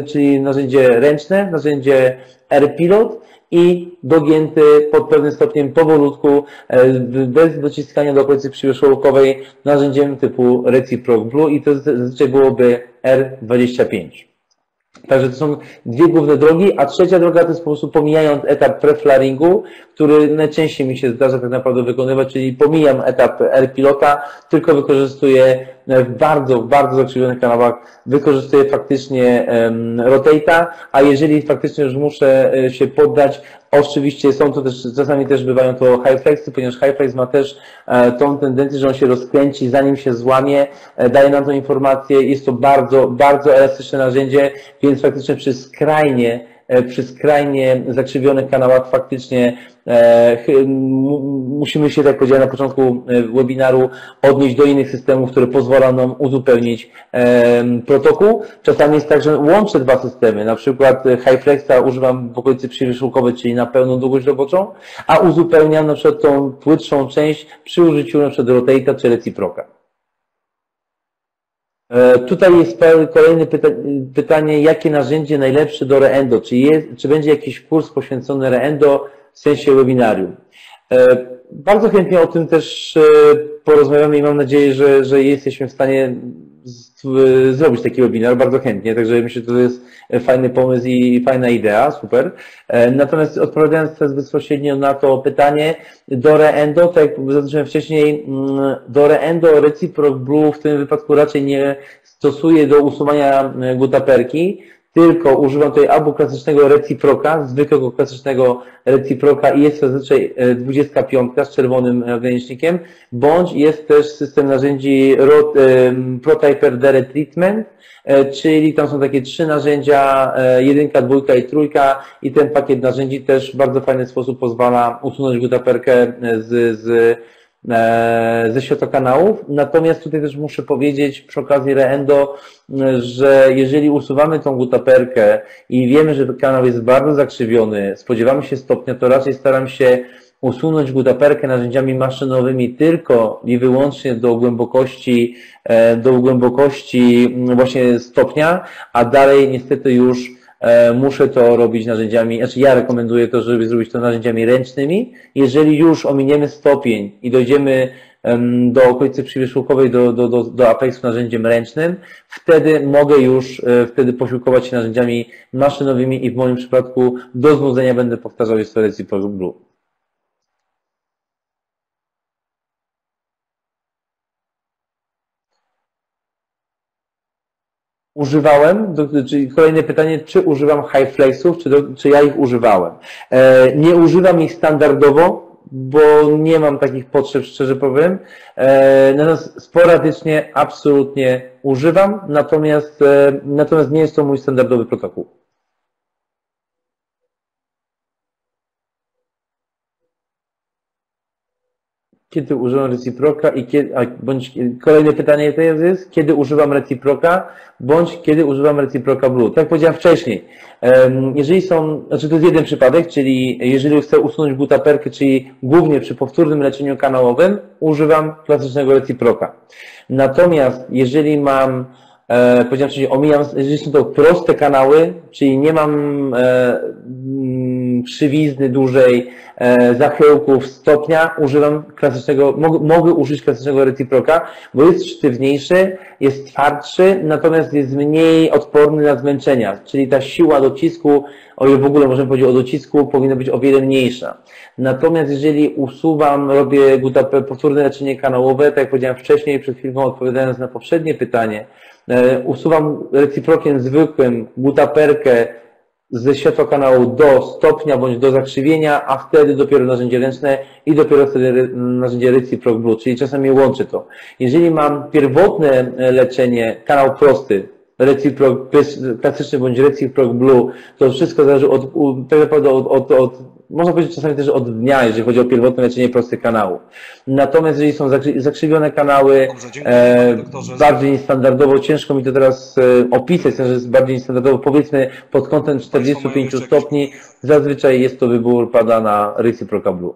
czyli narzędzie ręczne, narzędzie AirPilot i dogięty pod pewnym stopniem powolutku, e, bez dociskania do okolicy przywierzchołkowej narzędziem typu Reciproc Blue i to zazwyczaj byłoby R25. Także to są dwie główne drogi, a trzecia droga to jest po prostu pomijając etap preflaringu, który najczęściej mi się zdarza tak naprawdę wykonywać, czyli pomijam etap R-pilota, tylko wykorzystuję w bardzo, w bardzo zakrzywionych kanałach, wykorzystuję faktycznie rotate'a, a jeżeli faktycznie już muszę e, się poddać, oczywiście są to też, czasami też bywają to highflexy, ponieważ highflex ma też e, tą tendencję, że on się rozkręci, zanim się złamie, e, daje nam tą informację, jest to bardzo, bardzo elastyczne narzędzie, więc faktycznie przy skrajnie przy skrajnie zakrzywionych kanałach faktycznie e, musimy się, tak powiedziałem na początku e, webinaru, odnieść do innych systemów, które pozwolą nam uzupełnić protokół. Czasami jest tak, że łączę dwa systemy, na przykład e, Highflexa używam w okolicy przywyższówkowej, czyli na pełną długość roboczą, a uzupełniam na przykład tą płytszą część przy użyciu na przykład Rotate'a czy Reciproca. E, Tutaj jest kolejne pyta pytanie, jakie narzędzie najlepsze do Reendo? Czy, jest, czy będzie jakiś kurs poświęcony Reendo w sensie webinarium? Bardzo chętnie o tym też e, porozmawiamy i mam nadzieję, że, że jesteśmy w stanie z, zrobić taki webinar. Bardzo chętnie, także myślę, że to jest fajny pomysł i fajna idea, super. E, natomiast odpowiadając teraz bezpośrednio na to pytanie, Dore Endo, tak jak zaznaczyłem wcześniej, mm, Dore Endo Reciproc Blue w tym wypadku raczej nie stosuje do usuwania e, gutaperki, tylko używam tutaj albo klasycznego reciproka, zwykłego klasycznego reciproka i jest to zazwyczaj 25 z czerwonym ogranicznikiem, bądź jest też system narzędzi ProTyper Dere Treatment, e, czyli tam są takie trzy narzędzia, e, jedynka, dwójka i trójka i ten pakiet narzędzi też w bardzo fajny sposób pozwala usunąć gutaperkę z, z E, ze światokanałów. Natomiast tutaj też muszę powiedzieć przy okazji Reendo, że jeżeli usuwamy tą gutaperkę i wiemy, że kanał jest bardzo zakrzywiony, spodziewamy się stopnia, to raczej staram się usunąć gutaperkę narzędziami maszynowymi tylko i wyłącznie do głębokości, e, do głębokości właśnie stopnia, a dalej niestety już E, muszę to robić narzędziami, znaczy ja rekomenduję to, żeby zrobić to narzędziami ręcznymi. Jeżeli już ominiemy stopień i dojdziemy do okolicy przywierzchówkowej, do, do, do, do Apexu narzędziem ręcznym, wtedy mogę już e, wtedy posiłkować się narzędziami maszynowymi i w moim przypadku do znudzenia będę powtarzał to Reciproc Blue. Używałem, czyli kolejne pytanie, czy używam high flexów, czy, do, czy ja ich używałem. E, nie używam ich standardowo, bo nie mam takich potrzeb, szczerze powiem. E, natomiast sporadycznie absolutnie używam, natomiast, e, natomiast nie jest to mój standardowy protokół. Kiedy używam reciproka i kiedy, a, bądź kolejne pytanie to jest, kiedy używam reciproka, bądź kiedy używam reciproka blue. Tak powiedziałem wcześniej, jeżeli są, znaczy to jest jeden przypadek, czyli jeżeli chcę usunąć butaperkę, czyli głównie przy powtórnym leczeniu kanałowym, używam klasycznego reciproka. Natomiast jeżeli mam e, powiedziałem wcześniej, omijam, jeżeli są to proste kanały, czyli nie mam e, krzywizny dużej, e, zachyłków, stopnia, używam klasycznego, mogę, mogę użyć klasycznego reciproka, bo jest sztywniejszy, jest twardszy, natomiast jest mniej odporny na zmęczenia, czyli ta siła docisku, o ile w ogóle możemy powiedzieć o docisku, powinna być o wiele mniejsza. Natomiast jeżeli usuwam, robię powtórne leczenie kanałowe, tak jak powiedziałem wcześniej, przed chwilą odpowiadając na poprzednie pytanie, usuwam reciprokiem zwykłym gutaperkę ze światłokanału do stopnia bądź do zakrzywienia, a wtedy dopiero narzędzie ręczne i dopiero wtedy narzędzie Reciproc Blue, czyli czasami łączy to. Jeżeli mam pierwotne leczenie, kanał prosty, Reciproc, klasyczny bądź Reciproc Blue, to wszystko zależy od, tak naprawdę od, od, od można powiedzieć czasami też od dnia, jeżeli chodzi o pierwotne leczenie prostych kanałów. Natomiast jeżeli są zakrzywione kanały, Dobrze, e, bardziej niestandardowo, ciężko mi to teraz e, opisać, że jest bardziej niestandardowo, powiedzmy pod kątem 45 stopni, zazwyczaj jest to wybór pada na Reciproca Blue.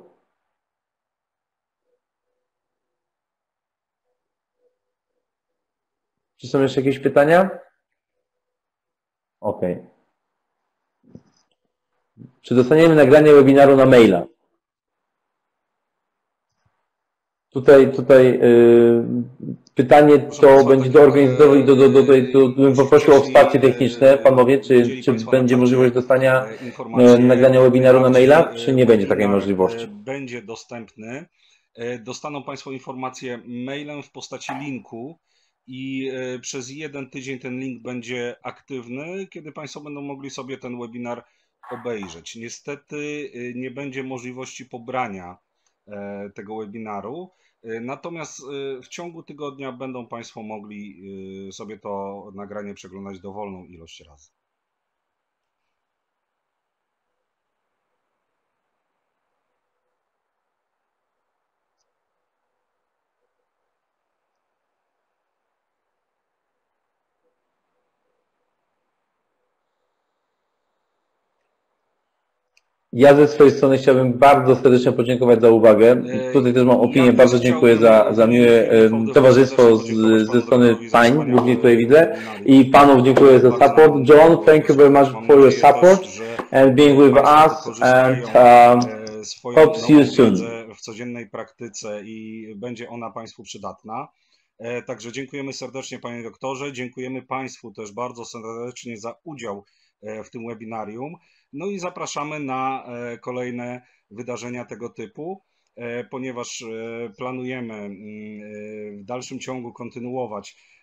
Czy są jeszcze jakieś pytania? Okej. Okay. Czy dostaniemy nagranie webinaru na maila? Tutaj, tutaj yy, pytanie to będzie do organizatorów i do, do, do, do, bym poprosił o wsparcie techniczne, panowie, czy, czy będzie możliwość dostania e, nagrania webinaru na maila, czy nie będzie takiej możliwości? E, będzie dostępny. Dostaną Państwo informację mailem w postaci linku i przez jeden tydzień ten link będzie aktywny, kiedy Państwo będą mogli sobie ten webinar obejrzeć. Niestety y, nie będzie możliwości pobrania e, tego webinaru. E, natomiast e, w ciągu tygodnia będą Państwo mogli sobie to nagranie przeglądać dowolną ilość razy. Ja ze swojej strony chciałbym bardzo serdecznie podziękować za uwagę. E, Tutaj też mam opinię, bardzo dziękuję za, za miłe towarzystwo z, ze strony pań, głównie tutaj widzę. I panów dziękuję za support. John, thank you very much for your support and being with us and um, hope see you soon. W codziennej praktyce i będzie ona Państwu przydatna. E, Także dziękujemy serdecznie panie doktorze, dziękujemy państwu też bardzo serdecznie za udział e, w tym webinarium. No i zapraszamy na e, kolejne wydarzenia tego typu, e, ponieważ e, planujemy mm, w dalszym ciągu kontynuować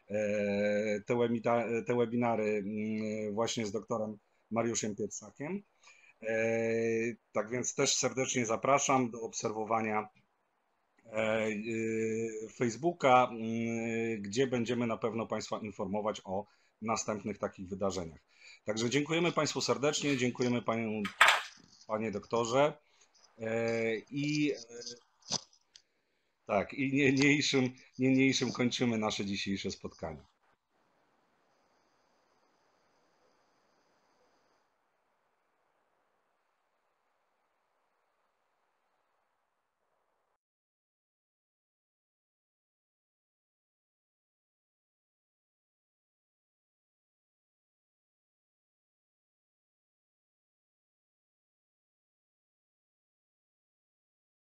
te, webita- te webinary mm, właśnie z doktorem Mariuszem Pietrzakiem. Tak więc też serdecznie zapraszam do obserwowania Facebooka, mm, gdzie będziemy na pewno Państwa informować o następnych takich wydarzeniach. Także dziękujemy Państwu serdecznie, dziękujemy Panu, Panie Doktorze E, i e, tak, i niniejszym, niniejszym kończymy nasze dzisiejsze spotkanie.